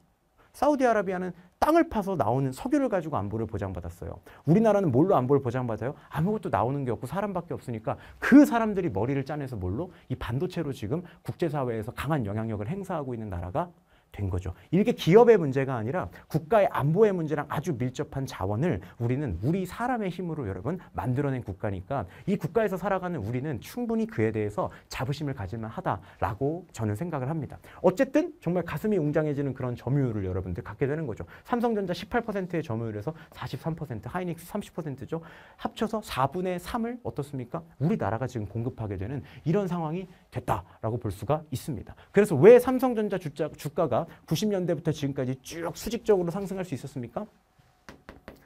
사우디아라비아는 땅을 파서 나오는 석유를 가지고 안보를 보장받았어요. 우리나라는 뭘로 안보를 보장받아요? 아무것도 나오는 게 없고 사람밖에 없으니까 그 사람들이 머리를 짜내서 뭘로? 이 반도체로 지금 국제사회에서 강한 영향력을 행사하고 있는 나라가 된 거죠. 이게 기업의 문제가 아니라 국가의 안보의 문제랑 아주 밀접한 자원을 우리는 우리 사람의 힘으로 여러분 만들어낸 국가니까 이 국가에서 살아가는 우리는 충분히 그에 대해서 자부심을 가질만 하다라고 저는 생각을 합니다. 어쨌든 정말 가슴이 웅장해지는 그런 점유율을 여러분들 갖게 되는 거죠. 삼성전자 18%의 점유율에서 43% 하이닉스 30%죠. 합쳐서 4분의 3을 어떻습니까? 우리나라가 지금 공급하게 되는 이런 상황이 됐다라고 볼 수가 있습니다. 그래서 왜 삼성전자 주자, 주가가 90년대부터 지금까지 쭉 수직적으로 상승할 수 있었습니까?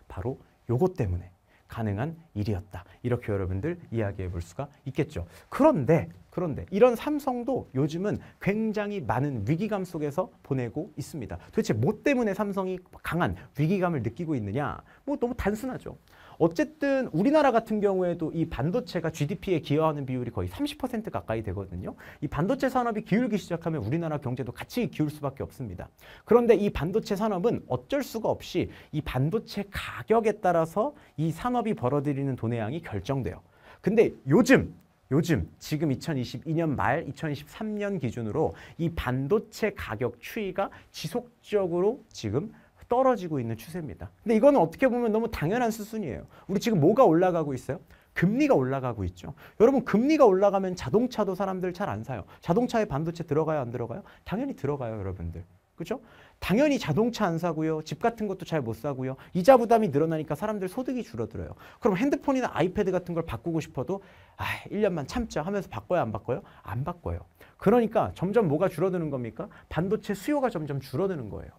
바로 요것 때문에 가능한 일이었다. 이렇게 여러분들 이야기해 볼 수가 있겠죠. 그런데 그런데 이런 삼성도 요즘은 굉장히 많은 위기감 속에서 보내고 있습니다. 도대체 뭐 때문에 삼성이 강한 위기감을 느끼고 있느냐? 뭐 너무 단순하죠. 어쨌든 우리나라 같은 경우에도 이 반도체가 GDP에 기여하는 비율이 거의 30% 가까이 되거든요. 이 반도체 산업이 기울기 시작하면 우리나라 경제도 같이 기울 수밖에 없습니다. 그런데 이 반도체 산업은 어쩔 수가 없이 이 반도체 가격에 따라서 이 산업이 벌어들이는 돈의 양이 결정돼요. 근데 요즘 요즘 지금 2022년 말 2023년 기준으로 이 반도체 가격 추이가 지속적으로 지금 떨어지고 있는 추세입니다. 근데 이거는 어떻게 보면 너무 당연한 수순이에요. 우리 지금 뭐가 올라가고 있어요? 금리가 올라가고 있죠. 여러분 금리가 올라가면 자동차도 사람들 잘 안 사요. 자동차에 반도체 들어가요 안 들어가요? 당연히 들어가요 여러분들. 그죠? 당연히 자동차 안 사고요. 집 같은 것도 잘 못 사고요. 이자 부담이 늘어나니까 사람들 소득이 줄어들어요. 그럼 핸드폰이나 아이패드 같은 걸 바꾸고 싶어도 아, 1년만 참자 하면서 바꿔요, 안 바꿔요? 안 바꿔요. 그러니까 점점 뭐가 줄어드는 겁니까? 반도체 수요가 점점 줄어드는 거예요.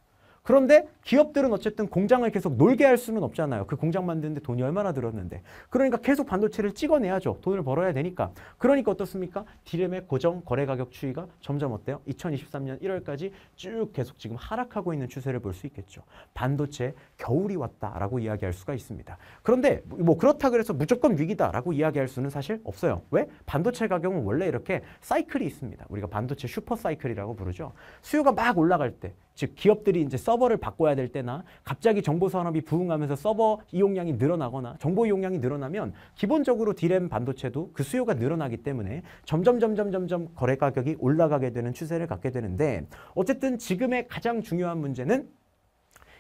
그런데 기업들은 어쨌든 공장을 계속 놀게 할 수는 없잖아요. 그 공장 만드는데 돈이 얼마나 들었는데. 그러니까 계속 반도체를 찍어내야죠. 돈을 벌어야 되니까. 그러니까 어떻습니까? 디램의 고정 거래 가격 추이가 점점 어때요? 2023년 1월까지 쭉 계속 지금 하락하고 있는 추세를 볼 수 있겠죠. 반도체 겨울이 왔다라고 이야기할 수가 있습니다. 그런데 뭐 그렇다 그래서 무조건 위기다라고 이야기할 수는 사실 없어요. 왜? 반도체 가격은 원래 이렇게 사이클이 있습니다. 우리가 반도체 슈퍼 사이클이라고 부르죠. 수요가 막 올라갈 때, 즉 기업들이 이제 서버를 바꿔야 될 때나 갑자기 정보 산업이 부흥하면서 서버 이용량이 늘어나거나 정보 이용량이 늘어나면 기본적으로 디램 반도체도 그 수요가 늘어나기 때문에 점점 점점 점점 거래 가격이 올라가게 되는 추세를 갖게 되는데 어쨌든 지금의 가장 중요한 문제는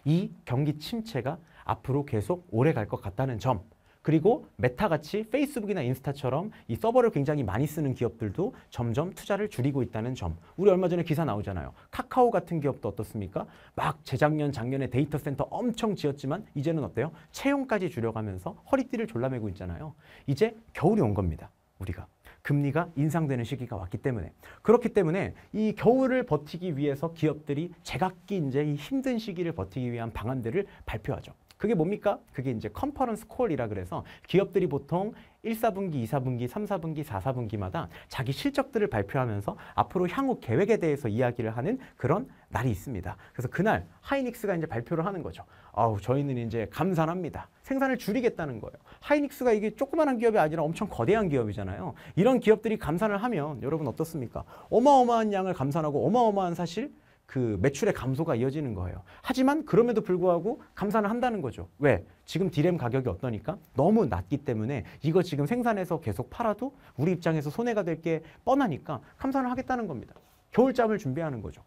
이 경기 침체가 앞으로 계속 오래 갈 것 같다는 점 그리고 메타같이 페이스북이나 인스타처럼 이 서버를 굉장히 많이 쓰는 기업들도 점점 투자를 줄이고 있다는 점. 우리 얼마 전에 기사 나오잖아요. 카카오 같은 기업도 어떻습니까? 막 재작년, 작년에 데이터 센터 엄청 지었지만 이제는 어때요? 채용까지 줄여가면서 허리띠를 졸라매고 있잖아요. 이제 겨울이 온 겁니다. 우리가. 금리가 인상되는 시기가 왔기 때문에 그렇기 때문에 이 겨울을 버티기 위해서 기업들이 제각기 이제 이 힘든 시기를 버티기 위한 방안들을 발표하죠. 그게 뭡니까? 그게 이제 컨퍼런스 콜이라 그래서 기업들이 보통 1, 4분기, 2, 4분기, 3, 4분기, 4, 4분기마다 자기 실적들을 발표하면서 앞으로 향후 계획에 대해서 이야기를 하는 그런 날이 있습니다. 그래서 그날 하이닉스가 이제 발표를 하는 거죠. 아우 저희는 이제 감산합니다. 생산을 줄이겠다는 거예요. 하이닉스가 이게 조그마한 기업이 아니라 엄청 거대한 기업이잖아요. 이런 기업들이 감산을 하면 여러분 어떻습니까? 어마어마한 양을 감산하고 어마어마한 사실 그 매출의 감소가 이어지는 거예요. 하지만 그럼에도 불구하고 감산을 한다는 거죠. 왜? 지금 디램 가격이 어떠니까? 너무 낮기 때문에 이거 지금 생산해서 계속 팔아도 우리 입장에서 손해가 될 게 뻔하니까 감산을 하겠다는 겁니다. 겨울잠을 준비하는 거죠.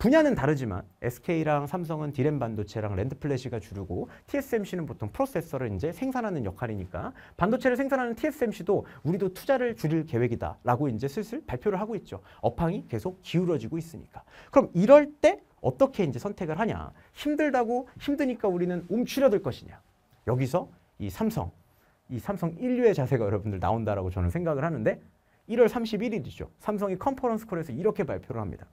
분야는 다르지만 SK랑 삼성은 디램 반도체랑 NAND flash가 주류고 TSMC는 보통 프로세서를 이제 생산하는 역할이니까 반도체를 생산하는 TSMC도 우리도 투자를 줄일 계획이다라고 이제 슬슬 발표를 하고 있죠. 업황이 계속 기울어지고 있으니까. 그럼 이럴 때 어떻게 이제 선택을 하냐? 힘들다고 힘드니까 우리는 움츠려들 것이냐? 여기서 이 삼성, 이 삼성 인류의 자세가 여러분들 나온다라고 저는 생각을 하는데 1월 31일이죠. 삼성이 컨퍼런스 콜에서 이렇게 발표를 합니다.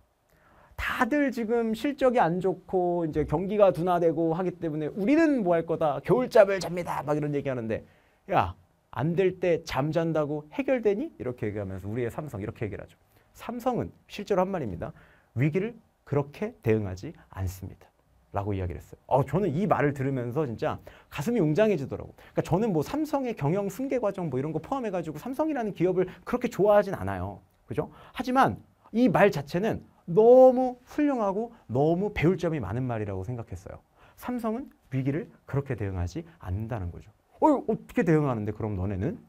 다들 지금 실적이 안 좋고 이제 경기가 둔화되고 하기 때문에 우리는 뭐 할 거다. 겨울잠을 잡니다. 막 이런 얘기하는데 야, 안 될 때 잠잔다고 해결되니? 이렇게 얘기하면서 우리의 삼성 이렇게 얘기를 하죠. 삼성은 실제로 한 말입니다. 위기를 그렇게 대응하지 않습니다. 라고 이야기를 했어요. 어, 저는 이 말을 들으면서 진짜 가슴이 웅장해지더라고. 그러니까 저는 뭐 삼성의 경영 승계 과정 뭐 이런 거 포함해 가지고 삼성이라는 기업을 그렇게 좋아하진 않아요. 그죠? 하지만 이 말 자체는 너무 훌륭하고 너무 배울 점이 많은 말이라고 생각했어요. 삼성은 위기를 그렇게 대응하지 않는다는 거죠. 어, 어떻게 대응하는데 그럼 너네는?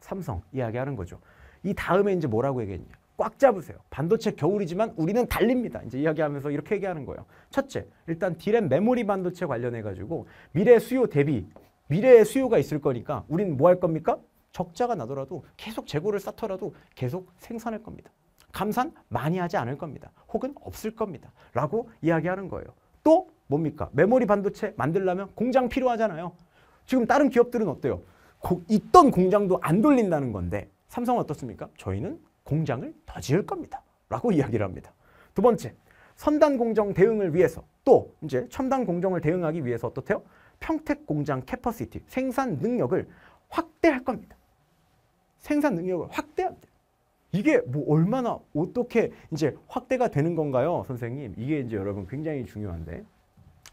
삼성 이야기하는 거죠. 이 다음에 이제 뭐라고 얘기했냐. 꽉 잡으세요. 반도체 겨울이지만 우리는 달립니다. 이제 이야기하면서 이렇게 얘기하는 거예요. 첫째, 일단 디램 메모리 반도체 관련해 가지고 미래 수요 대비 미래의 수요가 있을 거니까 우리는 뭐 할 겁니까? 적자가 나더라도 계속 재고를 쌓더라도 계속 생산할 겁니다. 감산 많이 하지 않을 겁니다. 혹은 없을 겁니다. 라고 이야기하는 거예요. 또 뭡니까? 메모리 반도체 만들려면 공장 필요하잖아요. 지금 다른 기업들은 어때요? 고, 있던 공장도 안 돌린다는 건데 삼성은 어떻습니까? 저희는 공장을 더 지을 겁니다. 라고 이야기를 합니다. 두 번째, 선단 공정 대응을 위해서 또 이제 첨단 공정을 대응하기 위해서 어떻대요? 평택 공장 capacity, 생산 능력을 확대할 겁니다. 생산 능력을 확대합니다. 이게 뭐 얼마나 어떻게 이제 확대가 되는 건가요, 선생님? 이게 이제 여러분 굉장히 중요한데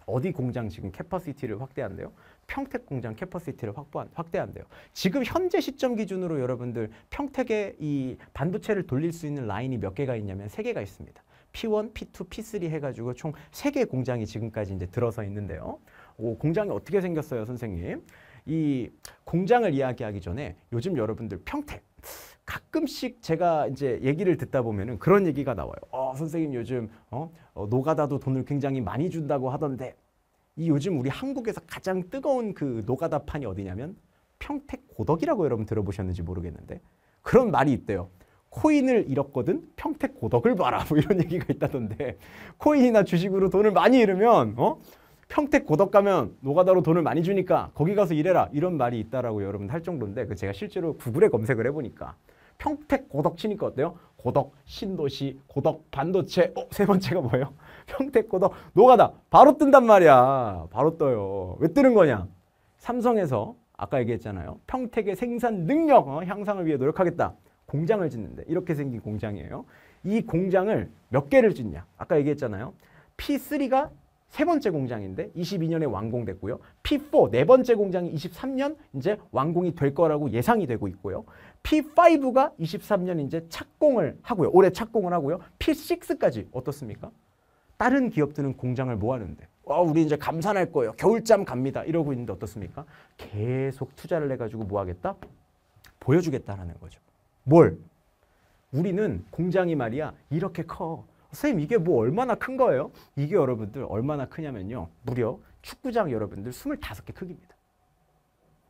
어디 공장 지금 capacity를 확대한대요? 평택 공장 capacity를 확보한, 확대한대요. 지금 현재 시점 기준으로 여러분들 평택에 이 반도체를 돌릴 수 있는 라인이 몇 개가 있냐면 세 개가 있습니다. P1, P2, P3 해가지고 총 세 개 공장이 지금까지 이제 들어서 있는데요. 오, 공장이 어떻게 생겼어요, 선생님? 이 공장을 이야기하기 전에 요즘 여러분들 평택 가끔씩 제가 이제 얘기를 듣다 보면은 그런 얘기가 나와요. 어, 선생님 요즘 어, 어, 노가다도 돈을 굉장히 많이 준다고 하던데 이 요즘 우리 한국에서 가장 뜨거운 그 노가다 판이 어디냐면 평택 고덕이라고 여러분 들어보셨는지 모르겠는데 그런 말이 있대요. 코인을 잃었거든 평택 고덕을 봐라 뭐 이런 얘기가 있다던데 코인이나 주식으로 돈을 많이 잃으면 어 평택 고덕 가면 노가다로 돈을 많이 주니까 거기 가서 일해라 이런 말이 있다라고 여러분 할 정도인데 그 제가 실제로 구글에 검색을 해보니까 평택 고덕 치니까 어때요? 고덕 신도시 고덕 반도체. 어, 세 번째가 뭐예요? 평택 고덕 노가다. 바로 뜬단 말이야. 바로 떠요. 왜 뜨는 거냐? 삼성에서 아까 얘기했잖아요. 평택의 생산 능력 어, 향상을 위해 노력하겠다. 공장을 짓는데. 이렇게 생긴 공장이에요. 이 공장을 몇 개를 짓냐? 아까 얘기했잖아요. P3가 세 번째 공장인데 22년에 완공됐고요. P4 네 번째 공장이 23년 이제 완공이 될 거라고 예상이 되고 있고요. P5가 23년 이제 착공을 하고요. 올해 착공을 하고요. P6까지 어떻습니까? 다른 기업들은 공장을 뭐 하는데? 어, 우리 이제 감산할 거예요. 겨울잠 갑니다. 이러고 있는데 어떻습니까? 계속 투자를 해가지고 뭐 하겠다? 보여주겠다라는 거죠. 뭘? 우리는 공장이 말이야 이렇게 커. 선생님 이게 뭐 얼마나 큰 거예요? 이게 여러분들 얼마나 크냐면요. 무려 축구장 여러분들 25개 크기입니다.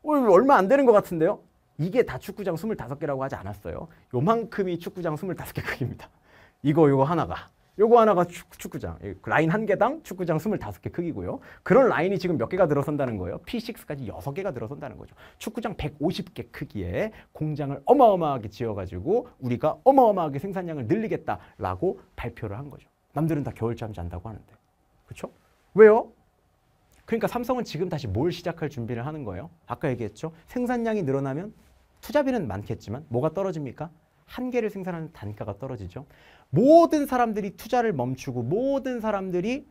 어, 얼마 안 되는 것 같은데요? 이게 다 축구장 25개라고 하지 않았어요. 요만큼이 축구장 25개 크기입니다. 이거 요거 하나가. 요거 하나가 축, 구장 라인 한 개당 축구장 25개 크기고요. 그런 라인이 지금 몇 개가 들어선다는 거예요. P6까지 6개가 들어선다는 거죠. 축구장 150개 크기에 공장을 어마어마하게 지어가지고 우리가 어마어마하게 생산량을 늘리겠다라고 발표를 한 거죠. 남들은 다 겨울잠 잔다고 하는데. 그렇죠? 왜요? 그러니까 삼성은 지금 다시 뭘 시작할 준비를 하는 거예요? 아까 얘기했죠. 생산량이 늘어나면 투자비는 많겠지만 뭐가 떨어집니까? 한 개를 생산하는 단가가 떨어지죠. 모든 사람들이 투자를 멈추고 모든 사람들이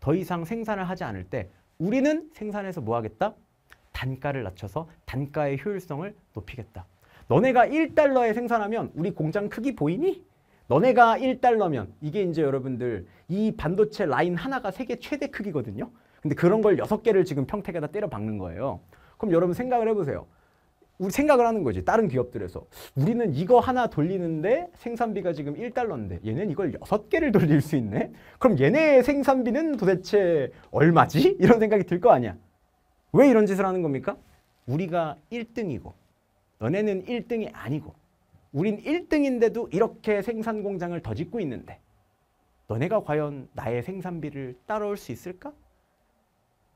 더 이상 생산을 하지 않을 때 우리는 생산해서 뭐 하겠다? 단가를 낮춰서 단가의 효율성을 높이겠다. 너네가 1달러에 생산하면 우리 공장 크기 보이니? 너네가 1달러면 이게 이제 여러분들 이 반도체 라인 하나가 세계 최대 크기거든요. 근데 그런 걸 6개를 지금 평택에다 때려 박는 거예요. 그럼 여러분 생각을 해보세요. 우리 생각을 하는 거지. 다른 기업들에서. 우리는 이거 하나 돌리는데 생산비가 지금 1달러인데 얘는 이걸 6개를 돌릴 수 있네? 그럼 얘네의 생산비는 도대체 얼마지? 이런 생각이 들 거 아니야. 왜 이런 짓을 하는 겁니까? 우리가 1등이고 너네는 1등이 아니고 우린 1등인데도 이렇게 생산 공장을 더 짓고 있는데 너네가 과연 나의 생산비를 따라올 수 있을까?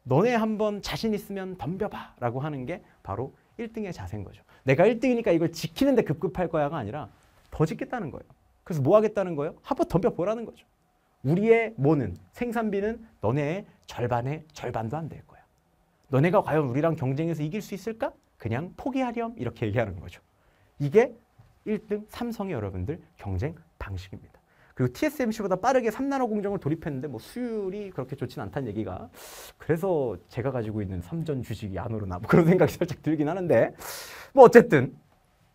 너네 한번 자신 있으면 덤벼봐 라고 하는 게 바로 1등의 자세인 거죠. 내가 1등이니까 이걸 지키는데 급급할 거야가 아니라 더 짓겠다는 거예요. 그래서 뭐 하겠다는 거예요? 한번 덤벼보라는 거죠. 우리의 뭐는 생산비는 너네의 절반의 절반도 안 될 거야. 너네가 과연 우리랑 경쟁해서 이길 수 있을까? 그냥 포기하렴 이렇게 얘기하는 거죠. 이게 1등 삼성의 여러분들 경쟁 방식입니다. 그리고 TSMC보다 빠르게 3나노 공정을 돌입했는데 뭐 수율이 그렇게 좋진 않다는 얘기가 그래서 제가 가지고 있는 삼전 주식이 안 오르나 뭐 그런 생각이 살짝 들긴 하는데 뭐 어쨌든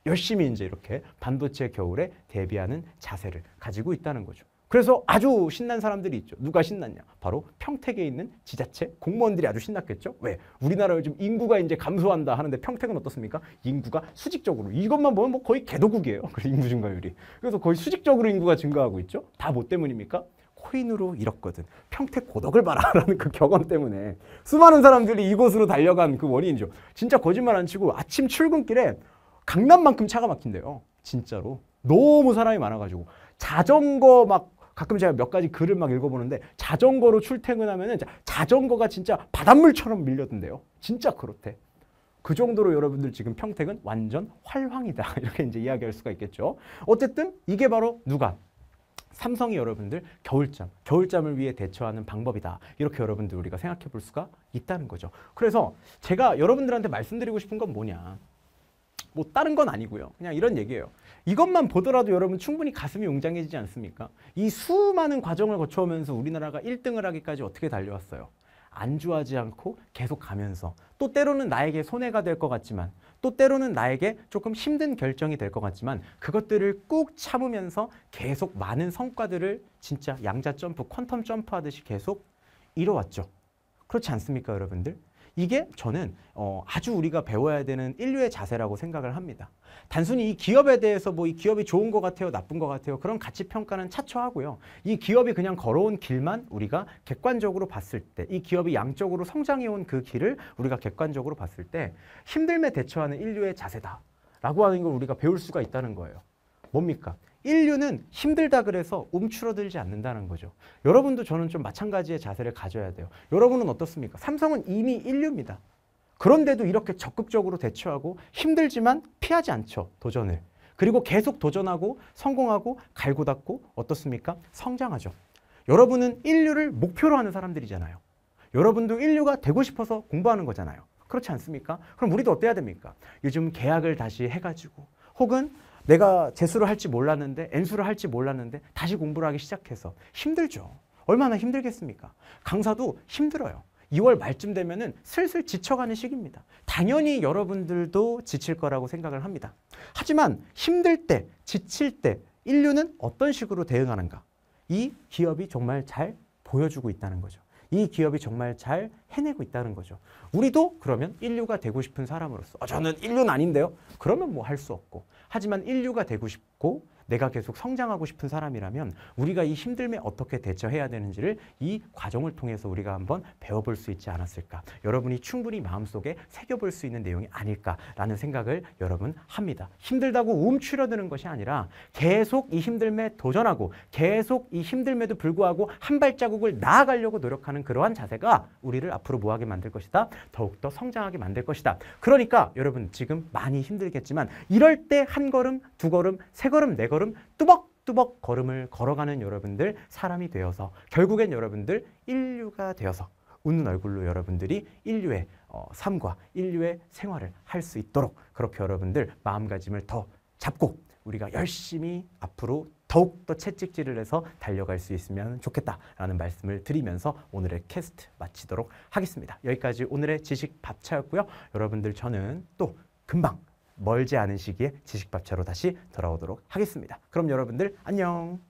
열심히 이제 이렇게 반도체 겨울에 대비하는 자세를 가지고 있다는 거죠. 그래서 아주 신난 사람들이 있죠. 누가 신났냐? 바로 평택에 있는 지자체 공무원들이 아주 신났겠죠. 왜? 우리나라 요즘 인구가 이제 감소한다 하는데 평택은 어떻습니까? 인구가 수직적으로 이것만 보면 뭐 거의 개도국이에요. 그 인구 증가율이. 그래서 거의 수직적으로 인구가 증가하고 있죠. 다 뭐 때문입니까? 코인으로 잃었거든. 평택 고덕을 봐라라는 그 격언 때문에 수많은 사람들이 이곳으로 달려간 그 원인이죠. 진짜 거짓말 안 치고 아침 출근길에 강남만큼 차가 막힌대요. 진짜로. 너무 사람이 많아가지고 자전거 막 가끔 제가 몇 가지 글을 막 읽어보는데 자전거로 출퇴근하면은 자전거가 진짜 바닷물처럼 밀려든대요. 진짜 그렇대. 그 정도로 여러분들 지금 평택은 완전 활황이다. 이렇게 이제 이야기할 수가 있겠죠. 어쨌든 이게 바로 누가? 삼성이 여러분들 겨울잠, 겨울잠을 위해 대처하는 방법이다. 이렇게 여러분들 우리가 생각해 볼 수가 있다는 거죠. 그래서 제가 여러분들한테 말씀드리고 싶은 건 뭐냐. 뭐 다른 건 아니고요. 그냥 이런 얘기예요. 이것만 보더라도 여러분 충분히 가슴이 웅장해지지 않습니까? 이 수많은 과정을 거쳐오면서 우리나라가 1등을 하기까지 어떻게 달려왔어요? 안주하지 않고 계속 가면서 또 때로는 나에게 손해가 될 것 같지만 또 때로는 나에게 조금 힘든 결정이 될 것 같지만 그것들을 꾹 참으면서 계속 많은 성과들을 진짜 양자 점프, 퀀텀 점프 하듯이 계속 이뤄왔죠. 그렇지 않습니까, 여러분들? 이게 저는 어, 아주 우리가 배워야 되는 인류의 자세라고 생각을 합니다. 단순히 이 기업에 대해서 뭐 이 기업이 좋은 것 같아요, 나쁜 것 같아요. 그런 가치 평가는 차초하고요. 이 기업이 그냥 걸어온 길만 우리가 객관적으로 봤을 때, 이 기업이 양적으로 성장해 온 그 길을 우리가 객관적으로 봤을 때 힘듦에 대처하는 인류의 자세다라고 하는 걸 우리가 배울 수가 있다는 거예요. 뭡니까? 인류는 힘들다 그래서 움츠러들지 않는다는 거죠. 여러분도 저는 좀 마찬가지의 자세를 가져야 돼요. 여러분은 어떻습니까? 삼성은 이미 인류입니다. 그런데도 이렇게 적극적으로 대처하고 힘들지만 피하지 않죠. 도전을. 그리고 계속 도전하고 성공하고 갈고 닦고 어떻습니까? 성장하죠. 여러분은 인류를 목표로 하는 사람들이잖아요. 여러분도 인류가 되고 싶어서 공부하는 거잖아요. 그렇지 않습니까? 그럼 우리도 어때야 됩니까? 요즘 계약을 다시 해가지고 혹은 내가 재수를 할지 몰랐는데 N수를 할지 몰랐는데 다시 공부를 하기 시작해서 힘들죠. 얼마나 힘들겠습니까? 강사도 힘들어요. 2월 말쯤 되면은 슬슬 지쳐가는 시기입니다. 당연히 여러분들도 지칠 거라고 생각을 합니다. 하지만 힘들 때, 지칠 때 인류는 어떤 식으로 대응하는가? 이 기업이 정말 잘 보여주고 있다는 거죠. 이 기업이 정말 잘 해내고 있다는 거죠. 우리도 그러면 인류가 되고 싶은 사람으로서 어, 저는 인류는 아닌데요. 그러면 뭐 할 수 없고 하지만 인류가 되고 싶고 내가 계속 성장하고 싶은 사람이라면 우리가 이 힘듦에 어떻게 대처해야 되는지를 이 과정을 통해서 우리가 한번 배워볼 수 있지 않았을까. 여러분이 충분히 마음속에 새겨볼 수 있는 내용이 아닐까라는 생각을 여러분 합니다. 힘들다고 움츠려드는 것이 아니라 계속 이 힘듦에 도전하고 계속 이 힘듦에도 불구하고 한 발자국을 나아가려고 노력하는 그러한 자세가 우리를 앞으로 뭐하게 만들 것이다. 더욱더 성장하게 만들 것이다. 그러니까 여러분 지금 많이 힘들겠지만 이럴 때 한 걸음, 두 걸음, 세 걸음, 네 걸음 뚜벅뚜벅 걸음을 걸어가는 여러분들 사람이 되어서 결국엔 여러분들 인류가 되어서 웃는 얼굴로 여러분들이 인류의 어, 삶과 인류의 생활을 할 수 있도록 그렇게 여러분들 마음가짐을 더 잡고 우리가 열심히 앞으로 더욱더 채찍질을 해서 달려갈 수 있으면 좋겠다라는 말씀을 드리면서 오늘의 캐스트 마치도록 하겠습니다. 여기까지 오늘의 지식 밥차였고요. 여러분들 저는 또 금방 멀지 않은 시기에 지식 밥차로 다시 돌아오도록 하겠습니다. 그럼 여러분들 안녕.